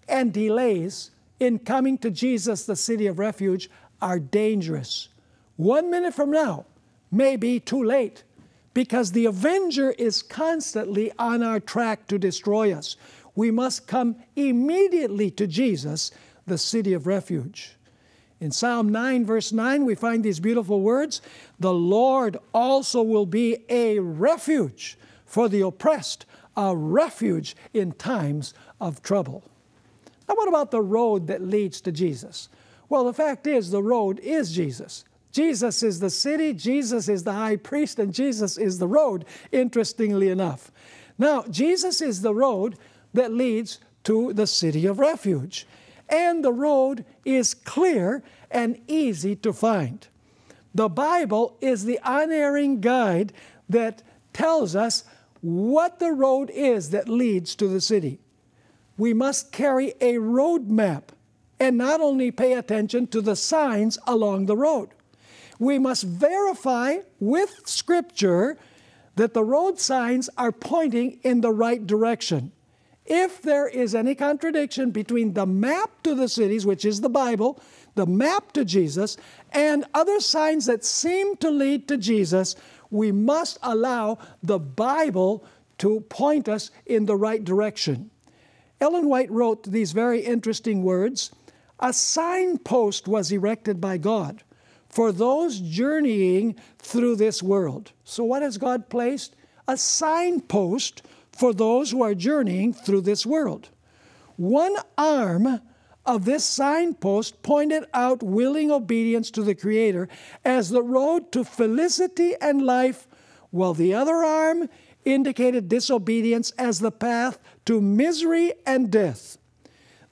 and delays in coming to Jesus, the city of refuge, are dangerous. One minute from now may be too late because the avenger is constantly on our track to destroy us. We must come immediately to Jesus, the city of refuge. In Psalm 9, verse 9, we find these beautiful words The Lord also will be a refuge for the oppressed, a refuge in times of trouble. Now, what about the road that leads to Jesus? Well, the fact is, the road is Jesus. Jesus is the city, Jesus is the high priest, and Jesus is the road, interestingly enough. Now, Jesus is the road that leads to the city of refuge and the road is clear and easy to find. The Bible is the unerring guide that tells us what the road is that leads to the city. We must carry a road map and not only pay attention to the signs along the road. We must verify with Scripture that the road signs are pointing in the right direction. If there is any contradiction between the map to the cities, which is the Bible, the map to Jesus, and other signs that seem to lead to Jesus, we must allow the Bible to point us in the right direction. Ellen White wrote these very interesting words A signpost was erected by God for those journeying through this world. So, what has God placed? A signpost for those who are journeying through this world. One arm of this signpost pointed out willing obedience to the Creator as the road to felicity and life, while the other arm indicated disobedience as the path to misery and death.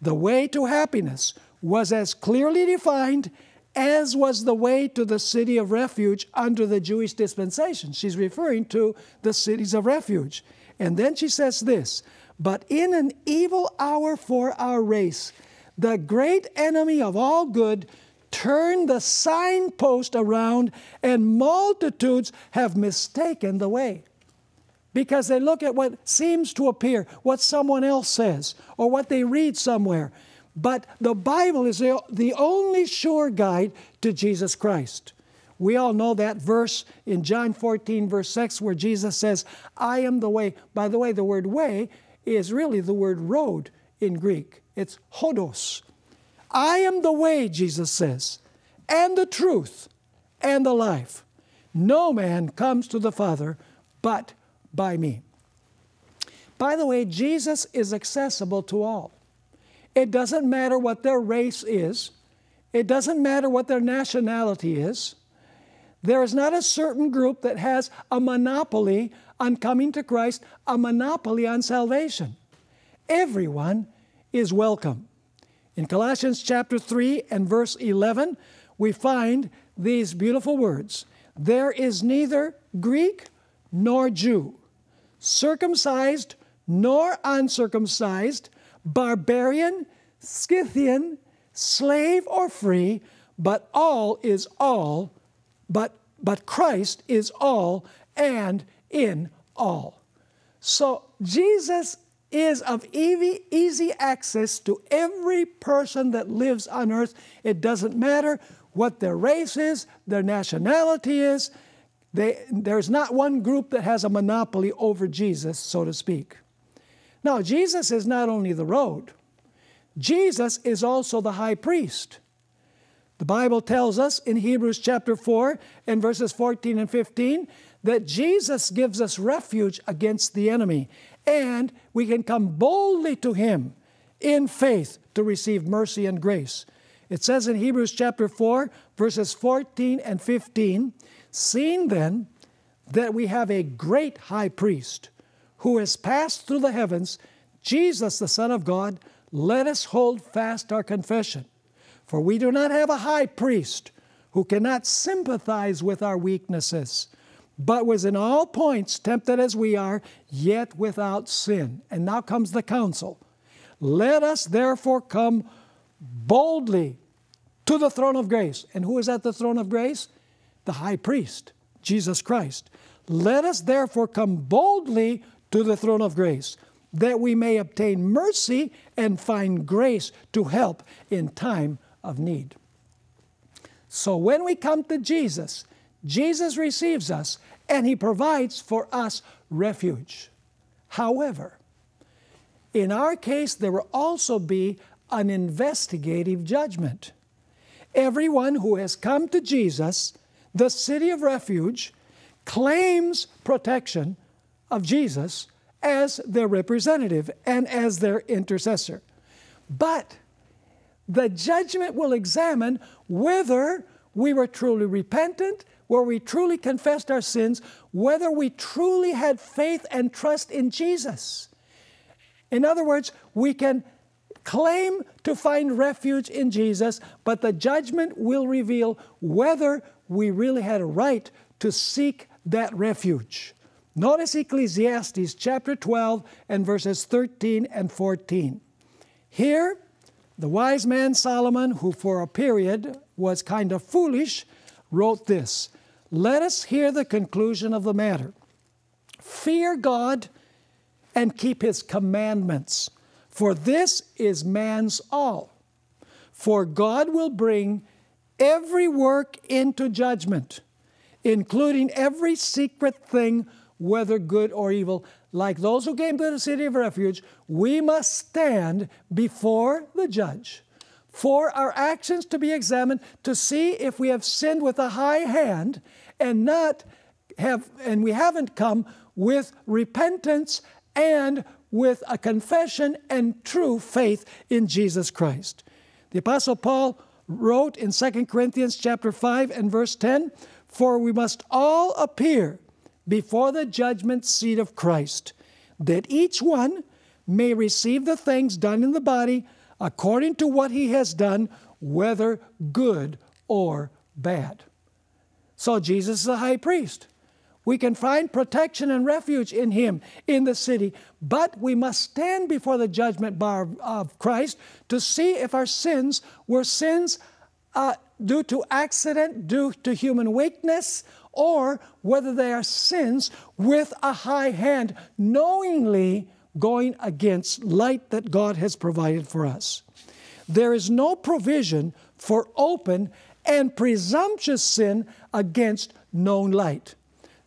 The way to happiness was as clearly defined as was the way to the city of refuge under the Jewish dispensation. She's referring to the cities of refuge. And then she says this But in an evil hour for our race, the great enemy of all good turned the signpost around, and multitudes have mistaken the way. Because they look at what seems to appear, what someone else says, or what they read somewhere. But the Bible is the, only sure guide to Jesus Christ. We all know that verse in John 14, verse 6, where Jesus says, I am the way. By the way, the word way is really the word road in Greek. It's hodos. I am the way, Jesus says, and the truth and the life. No man comes to the Father but by me. By the way, Jesus is accessible to all. It doesn't matter what their race is, it doesn't matter what their nationality is. There is not a certain group that has a monopoly on coming to Christ a monopoly on salvation. Everyone is welcome. In Colossians chapter 3 and verse 11, we find these beautiful words There is neither Greek nor Jew, circumcised nor uncircumcised, barbarian, Scythian, slave or free, but all is all, but, but Christ is all and in all. So Jesus is of easy, easy access to every person that lives on earth. It doesn't matter what their race is, their nationality is. They, there's not one group that has a monopoly over Jesus, so to speak. Now, Jesus is not only the road, Jesus is also the high priest. The Bible tells us in Hebrews chapter 4 and verses 14 and 15 that Jesus gives us refuge against the enemy, and we can come boldly to Him in faith to receive mercy and grace. It says in Hebrews chapter 4, verses 14 and 15 Seeing then that we have a great high priest who has passed through the heavens, Jesus, the Son of God, let us hold fast our confession. For we do not have a high priest who cannot sympathize with our weaknesses, but was in all points tempted as we are, yet without sin. And now comes the counsel. Let us therefore come boldly to the throne of grace. And who is at the throne of grace? The high priest, Jesus Christ. Let us therefore come boldly to the throne of grace that we may obtain mercy and find grace to help in time of need. So when we come to Jesus, Jesus receives us and he provides for us refuge. However, in our case, there will also be an investigative judgment. Everyone who has come to Jesus, the city of refuge, claims protection of Jesus as their representative and as their intercessor. But the judgment will examine whether we were truly repentant, where we truly confessed our sins, whether we truly had faith and trust in Jesus. In other words, we can claim to find refuge in Jesus, but the judgment will reveal whether we really had a right to seek that refuge. Notice Ecclesiastes chapter 12 and verses 13 and 14. Here, the wise man Solomon, who for a period was kind of foolish, wrote this Let us hear the conclusion of the matter. Fear God and keep his commandments, for this is man's all. For God will bring every work into judgment, including every secret thing whether good or evil. Like those who came to the city of refuge, we must stand before the judge for our actions to be examined to see if we have sinned with a high hand and not have and we haven't come with repentance and with a confession and true faith in Jesus Christ. The apostle Paul wrote in 2 Corinthians chapter 5 and verse 10, "For we must all appear before the judgment seat of Christ, that each one may receive the things done in the body according to what he has done, whether good or bad. So Jesus is a high priest. We can find protection and refuge in him in the city, but we must stand before the judgment bar of Christ to see if our sins were sins uh, due to accident, due to human weakness, or whether they are sins with a high hand, knowingly going against light that God has provided for us. There is no provision for open and presumptuous sin against known light.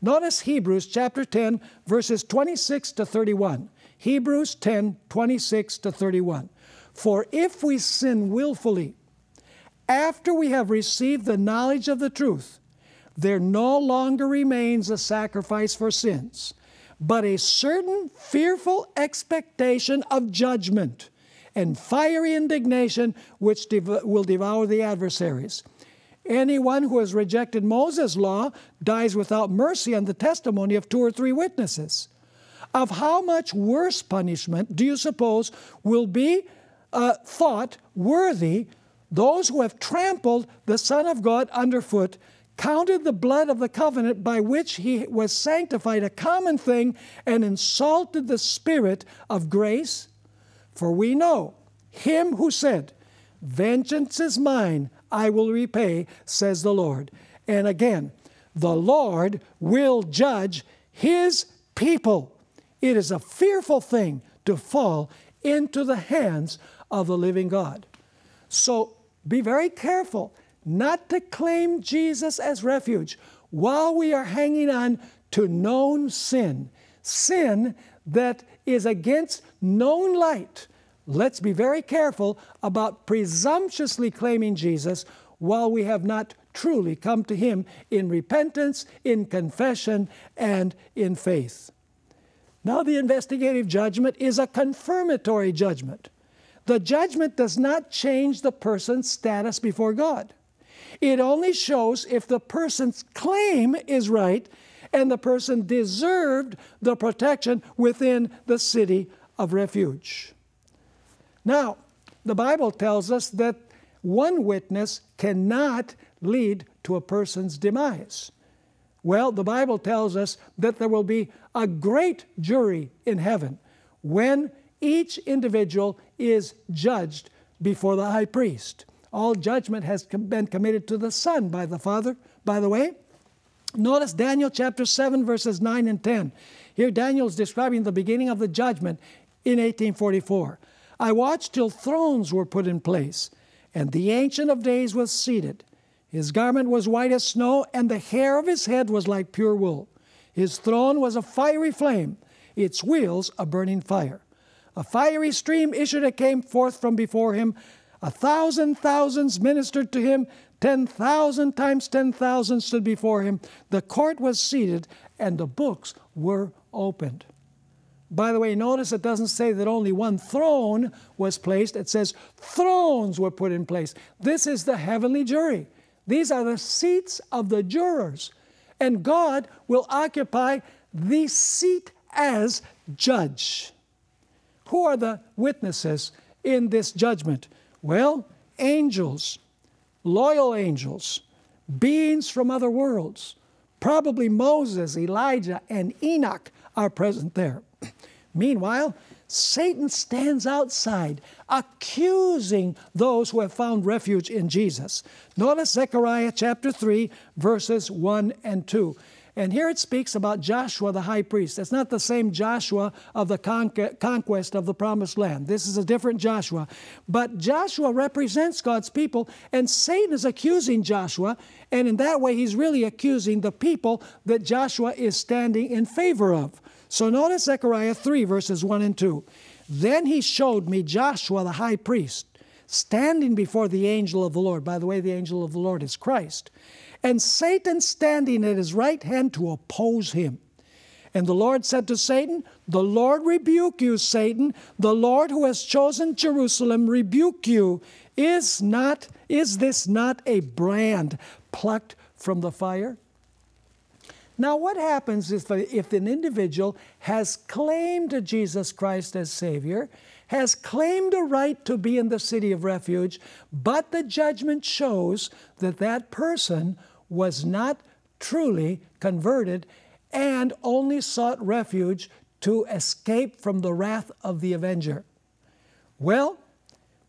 Notice Hebrews chapter 10, verses 26 to 31. Hebrews 10, 26 to 31. For if we sin willfully, after we have received the knowledge of the truth, there no longer remains a sacrifice for sins, but a certain fearful expectation of judgment and fiery indignation which dev- will devour the adversaries. Anyone who has rejected Moses' law dies without mercy on the testimony of two or three witnesses. Of how much worse punishment do you suppose will be uh, thought worthy those who have trampled the Son of God underfoot, counted the blood of the covenant by which he was sanctified a common thing, and insulted the Spirit of grace? For we know him who said, Vengeance is mine, I will repay, says the Lord. And again, the Lord will judge his people. It is a fearful thing to fall into the hands of the living God. So be very careful not to claim Jesus as refuge while we are hanging on to known sin, sin that is against known light. Let's be very careful about presumptuously claiming Jesus while we have not truly come to Him in repentance, in confession, and in faith. Now, the investigative judgment is a confirmatory judgment. The judgment does not change the person's status before God. It only shows if the person's claim is right and the person deserved the protection within the city of refuge. Now, the Bible tells us that one witness cannot lead to a person's demise. Well, the Bible tells us that there will be a great jury in heaven when each individual is judged before the high priest. All judgment has been committed to the Son by the Father, by the way. Notice Daniel chapter 7, verses 9 and 10. Here, Daniel is describing the beginning of the judgment in 1844. I watched till thrones were put in place, and the Ancient of Days was seated. His garment was white as snow, and the hair of his head was like pure wool. His throne was a fiery flame, its wheels a burning fire. A fiery stream issued and came forth from before him. A thousand thousands ministered to him. Ten thousand times ten thousand stood before him. The court was seated, and the books were opened. By the way, notice it doesn't say that only one throne was placed, it says thrones were put in place. This is the heavenly jury. These are the seats of the jurors. And God will occupy the seat as judge. Who are the witnesses in this judgment? Well, angels, loyal angels, beings from other worlds. Probably Moses, Elijah, and Enoch are present there. Meanwhile, Satan stands outside, accusing those who have found refuge in Jesus. Notice Zechariah chapter 3, verses 1 and 2. And here it speaks about Joshua the high priest. It's not the same Joshua of the conquest of the promised land. This is a different Joshua. But Joshua represents God's people, and Satan is accusing Joshua, and in that way, he's really accusing the people that Joshua is standing in favor of. So notice Zechariah 3, verses 1 and 2. Then he showed me Joshua the high priest standing before the angel of the Lord. By the way, the angel of the Lord is Christ and Satan standing at his right hand to oppose him. And the Lord said to Satan, The Lord rebuke you, Satan. The Lord who has chosen Jerusalem rebuke you. Is not is this not a brand plucked from the fire? Now, what happens if, if an individual has claimed Jesus Christ as Savior, has claimed a right to be in the city of refuge, but the judgment shows that that person was not truly converted and only sought refuge to escape from the wrath of the avenger. Well,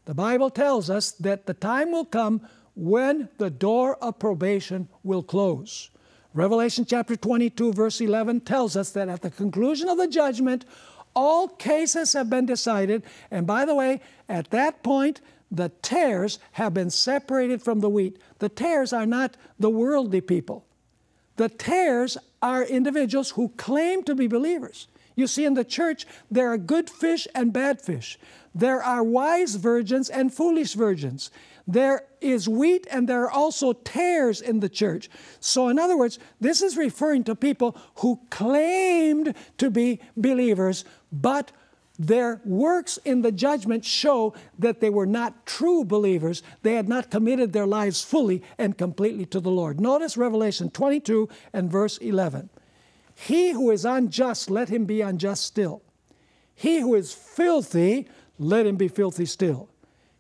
the Bible tells us that the time will come when the door of probation will close. Revelation chapter 22, verse 11 tells us that at the conclusion of the judgment, all cases have been decided. And by the way, at that point, the tares have been separated from the wheat. The tares are not the worldly people. The tares are individuals who claim to be believers. You see, in the church, there are good fish and bad fish. There are wise virgins and foolish virgins. There is wheat and there are also tares in the church. So, in other words, this is referring to people who claimed to be believers, but Their works in the judgment show that they were not true believers. They had not committed their lives fully and completely to the Lord. Notice Revelation 22 and verse 11. He who is unjust, let him be unjust still. He who is filthy, let him be filthy still.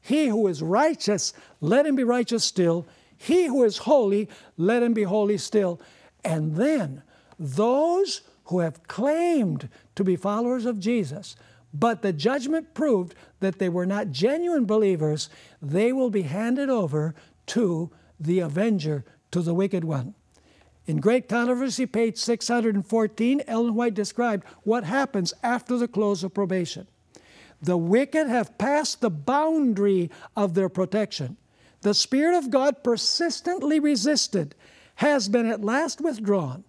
He who is righteous, let him be righteous still. He who is holy, let him be holy still. And then those who have claimed to be followers of Jesus, but the judgment proved that they were not genuine believers, they will be handed over to the avenger, to the wicked one. In Great Controversy, page 614, Ellen White described what happens after the close of probation. The wicked have passed the boundary of their protection. The Spirit of God, persistently resisted, has been at last withdrawn.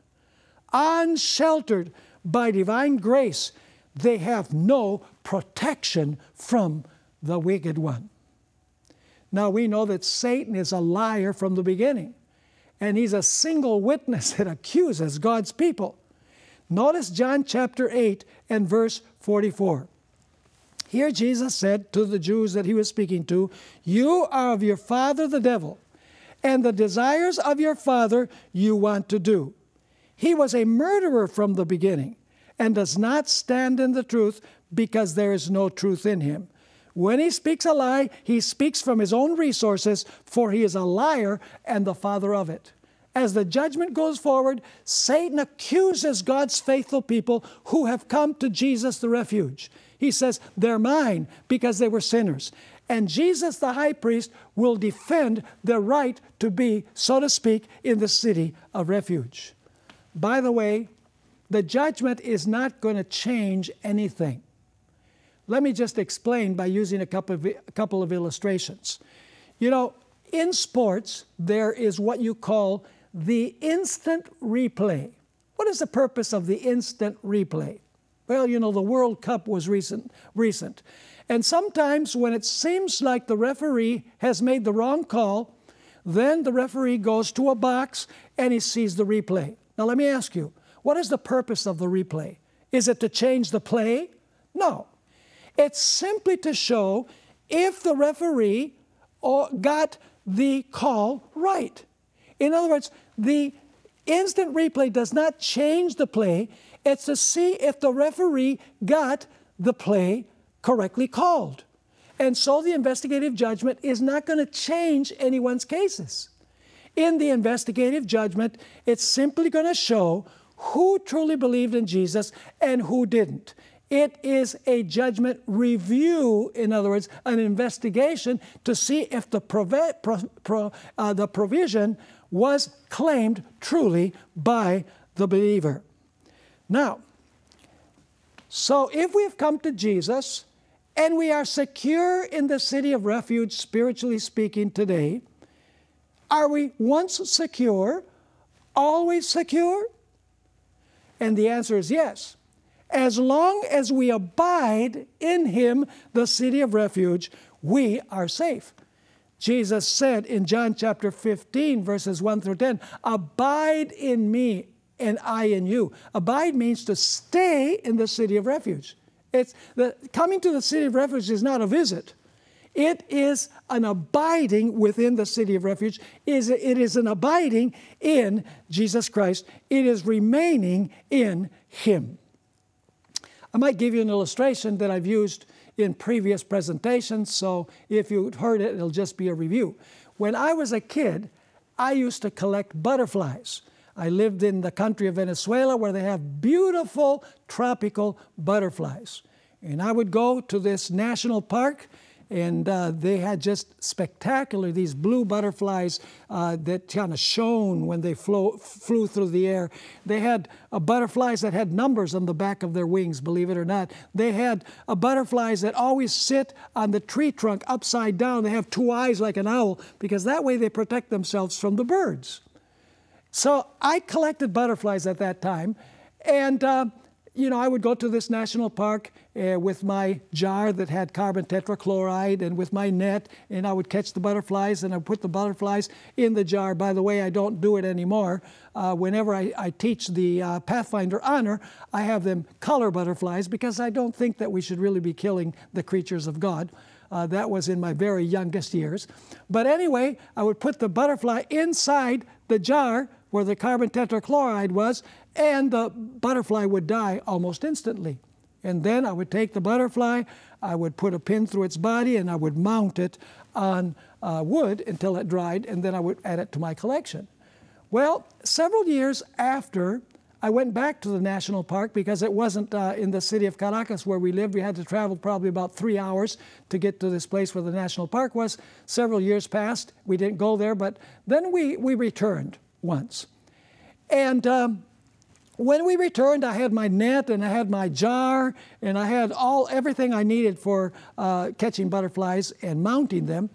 Unsheltered by divine grace, they have no protection from the wicked one. Now we know that Satan is a liar from the beginning and he's a single witness that accuses God's people. Notice John chapter 8 and verse 44. Here Jesus said to the Jews that he was speaking to, You are of your father the devil, and the desires of your father you want to do. He was a murderer from the beginning and does not stand in the truth because there is no truth in him. When he speaks a lie, he speaks from his own resources, for he is a liar and the father of it. As the judgment goes forward, Satan accuses God's faithful people who have come to Jesus the refuge. He says, They're mine because they were sinners. And Jesus, the high priest, will defend their right to be, so to speak, in the city of refuge. By the way, the judgment is not going to change anything. Let me just explain by using a couple of, a couple of illustrations. You know, in sports, there is what you call the instant replay. What is the purpose of the instant replay? Well, you know, the World Cup was recent, recent. And sometimes when it seems like the referee has made the wrong call, then the referee goes to a box and he sees the replay. Now, let me ask you, what is the purpose of the replay? Is it to change the play? No. It's simply to show if the referee uh, got the call right. In other words, the instant replay does not change the play, it's to see if the referee got the play correctly called. And so the investigative judgment is not going to change anyone's cases. In the investigative judgment, it's simply going to show who truly believed in Jesus and who didn't. It is a judgment review, in other words, an investigation to see if the, pro, pro, uh, the provision was claimed truly by the believer. Now, so if we've come to Jesus and we are secure in the city of refuge, spiritually speaking, today, are we once secure, always secure? And the answer is yes. As long as we abide in Him, the city of refuge, we are safe. Jesus said in John chapter 15, verses 1 through 10, Abide in me and I in you. Abide means to stay in the city of refuge. It's the, coming to the city of refuge is not a visit. It is an abiding within the city of refuge. It is an abiding in Jesus Christ. It is remaining in Him. I might give you an illustration that I've used in previous presentations, so if you've heard it, it'll just be a review. When I was a kid, I used to collect butterflies. I lived in the country of Venezuela where they have beautiful tropical butterflies. And I would go to this national park and uh, they had just spectacular these blue butterflies uh, that kind of shone when they flew, flew through the air. They had uh, butterflies that had numbers on the back of their wings, believe it or not. They had uh, butterflies that always sit on the tree trunk upside down. They have two eyes like an owl because that way they protect themselves from the birds. So I collected butterflies at that time, and uh, you know, I would go to this national park uh, with my jar that had carbon tetrachloride and with my net, and I would catch the butterflies and I put the butterflies in the jar. By the way, I don't do it anymore. Uh, whenever I, I, teach the uh, Pathfinder honor, I have them color butterflies because I don't think that we should really be killing the creatures of God. Uh, that was in my very youngest years. But anyway, I would put the butterfly inside the jar where the carbon tetrachloride was, and the butterfly would die almost instantly. And then I would take the butterfly, I would put a pin through its body, and I would mount it on uh, wood until it dried, and then I would add it to my collection. Well, several years after I went back to the national park because it wasn't uh, in the city of Caracas where we lived. We had to travel probably about three hours to get to this place where the national park was. Several years passed. We didn't go there, but then we, we returned once. And um, when we returned, I had my net and I had my jar and I had all everything I needed for uh, catching butterflies and mounting them.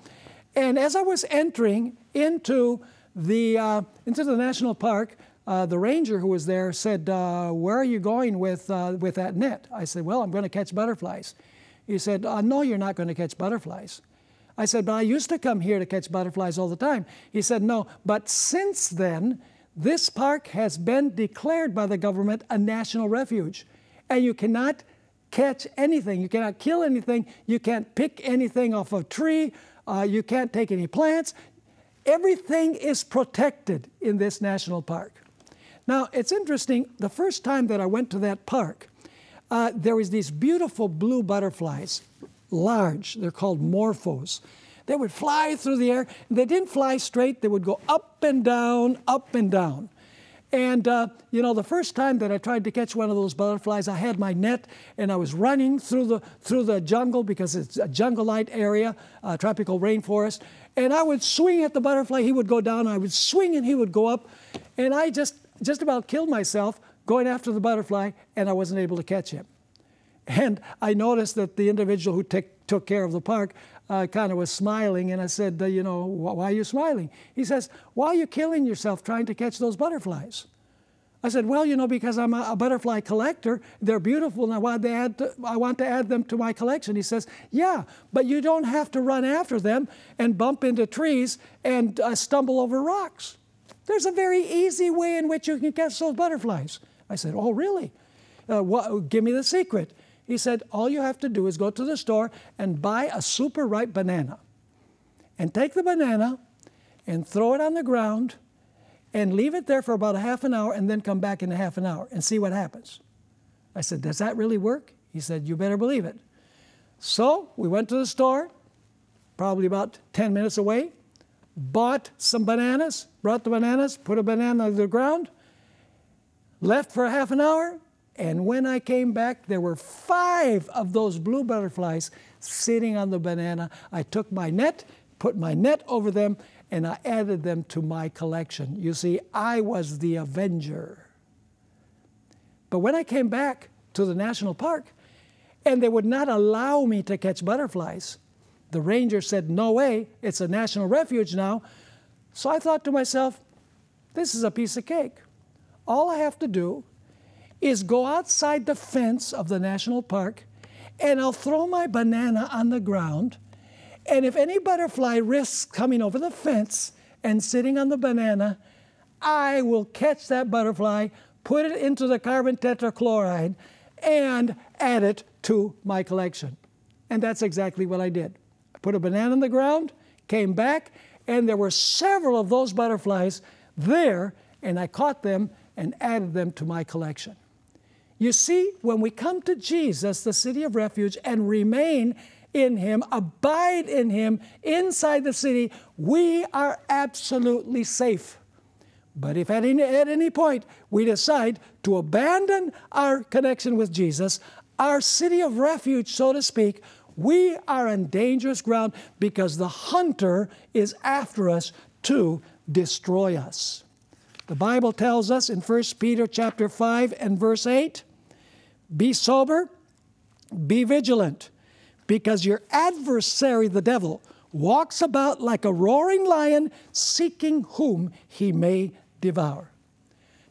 And as I was entering into the uh, into the national park, uh, the ranger who was there said, uh, "Where are you going with uh, with that net?" I said, "Well, I'm going to catch butterflies." He said, uh, "No, you're not going to catch butterflies." I said, "But I used to come here to catch butterflies all the time." He said, "No, but since then, this park has been declared by the government a national refuge, and you cannot catch anything. You cannot kill anything. You can't pick anything off a tree. Uh, you can't take any plants. Everything is protected in this national park." Now, it's interesting, the first time that I went to that park, uh, there was these beautiful blue butterflies, large, they're called morphos. They would fly through the air. They didn't fly straight, they would go up and down, up and down. And, uh, you know, the first time that I tried to catch one of those butterflies, I had my net and I was running through the, through the jungle because it's a jungle-like area, tropical rainforest. And I would swing at the butterfly, he would go down, I would swing and he would go up. And I just just about killed myself going after the butterfly, and I wasn't able to catch him. And I noticed that the individual who took care of the park uh, kind of was smiling, and I said, uh, You know, why are you smiling? He says, Why are you killing yourself trying to catch those butterflies? I said, Well, you know, because I'm a, a butterfly collector, they're beautiful, and I want, to add to, I want to add them to my collection. He says, Yeah, but you don't have to run after them and bump into trees and uh, stumble over rocks. There's a very easy way in which you can catch those butterflies. I said, Oh, really? Uh, give me the secret. He said, All you have to do is go to the store and buy a super ripe banana. And take the banana and throw it on the ground and leave it there for about a half an hour and then come back in a half an hour and see what happens. I said, Does that really work? He said, You better believe it. So we went to the store, probably about 10 minutes away, bought some bananas, brought the bananas, put a banana on the ground, left for a half an hour, and when I came back, there were five of those blue butterflies sitting on the banana. I took my net, put my net over them, and I added them to my collection. You see, I was the avenger. But when I came back to the national park, and they would not allow me to catch butterflies, the ranger said, No way, it's a national refuge now. So I thought to myself, This is a piece of cake. All I have to do is go outside the fence of the national park and I'll throw my banana on the ground. And if any butterfly risks coming over the fence and sitting on the banana, I will catch that butterfly, put it into the carbon tetrachloride, and add it to my collection. And that's exactly what I did I put a banana on the ground, came back, and there were several of those butterflies there, and I caught them and added them to my collection. You see, when we come to Jesus, the city of refuge, and remain in Him, abide in Him inside the city, we are absolutely safe. But if at any, at any point we decide to abandon our connection with Jesus, our city of refuge, so to speak, we are on dangerous ground because the hunter is after us to destroy us. The Bible tells us in 1 Peter chapter 5 and verse 8, be sober, be vigilant, because your adversary the devil walks about like a roaring lion seeking whom he may devour.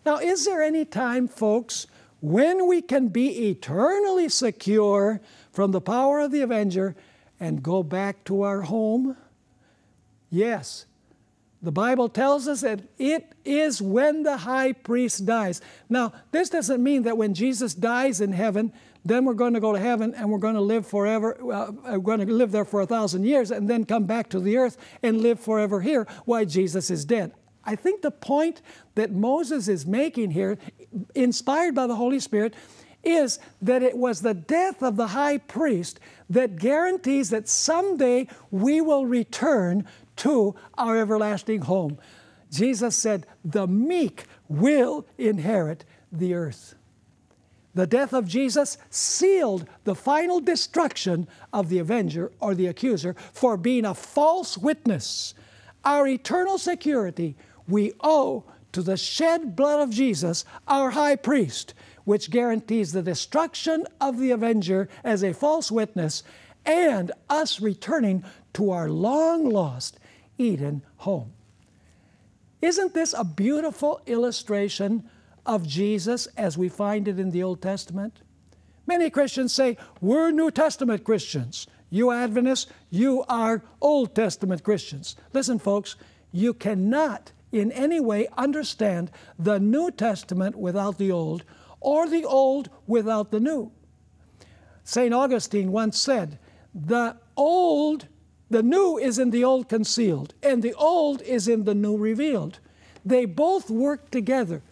Now, is there any time, folks, when we can be eternally secure from the power of the avenger and go back to our home? Yes. The Bible tells us that it is when the high priest dies. Now, this doesn't mean that when Jesus dies in heaven, then we're going to go to heaven and we're going to live forever. Uh, we're going to live there for a thousand years and then come back to the earth and live forever here while Jesus is dead. I think the point that Moses is making here, inspired by the Holy Spirit, is that it was the death of the high priest that guarantees that someday we will return to our everlasting home. Jesus said, The meek will inherit the earth. The death of Jesus sealed the final destruction of the avenger or the accuser for being a false witness. Our eternal security we owe to the shed blood of Jesus, our high priest, which guarantees the destruction of the avenger as a false witness and us returning to our long lost Eden home. Isn't this a beautiful illustration of Jesus as we find it in the Old Testament? Many Christians say, We're New Testament Christians. You Adventists, you are Old Testament Christians. Listen, folks, you cannot in any way understand the New Testament without the Old, or the Old without the New. St. Augustine once said, The Old, the New is in the Old concealed, and the Old is in the New revealed. They both work together.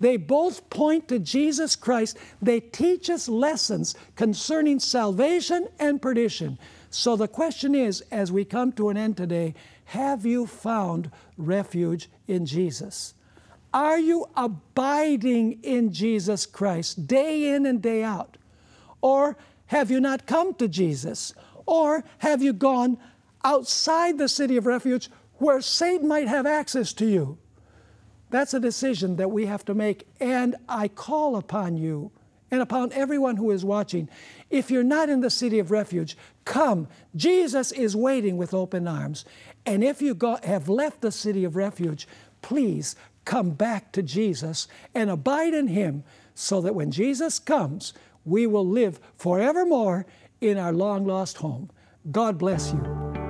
They both point to Jesus Christ. They teach us lessons concerning salvation and perdition. So the question is, as we come to an end today, have you found refuge in Jesus? Are you abiding in Jesus Christ day in and day out? Or have you not come to Jesus? Or have you gone outside the city of refuge where Satan might have access to you? That's a decision that we have to make. And I call upon you and upon everyone who is watching. If you're not in the city of refuge, come. Jesus is waiting with open arms. And if you go, have left the city of refuge, please come back to Jesus and abide in Him so that when Jesus comes, we will live forevermore in our long lost home. God bless you.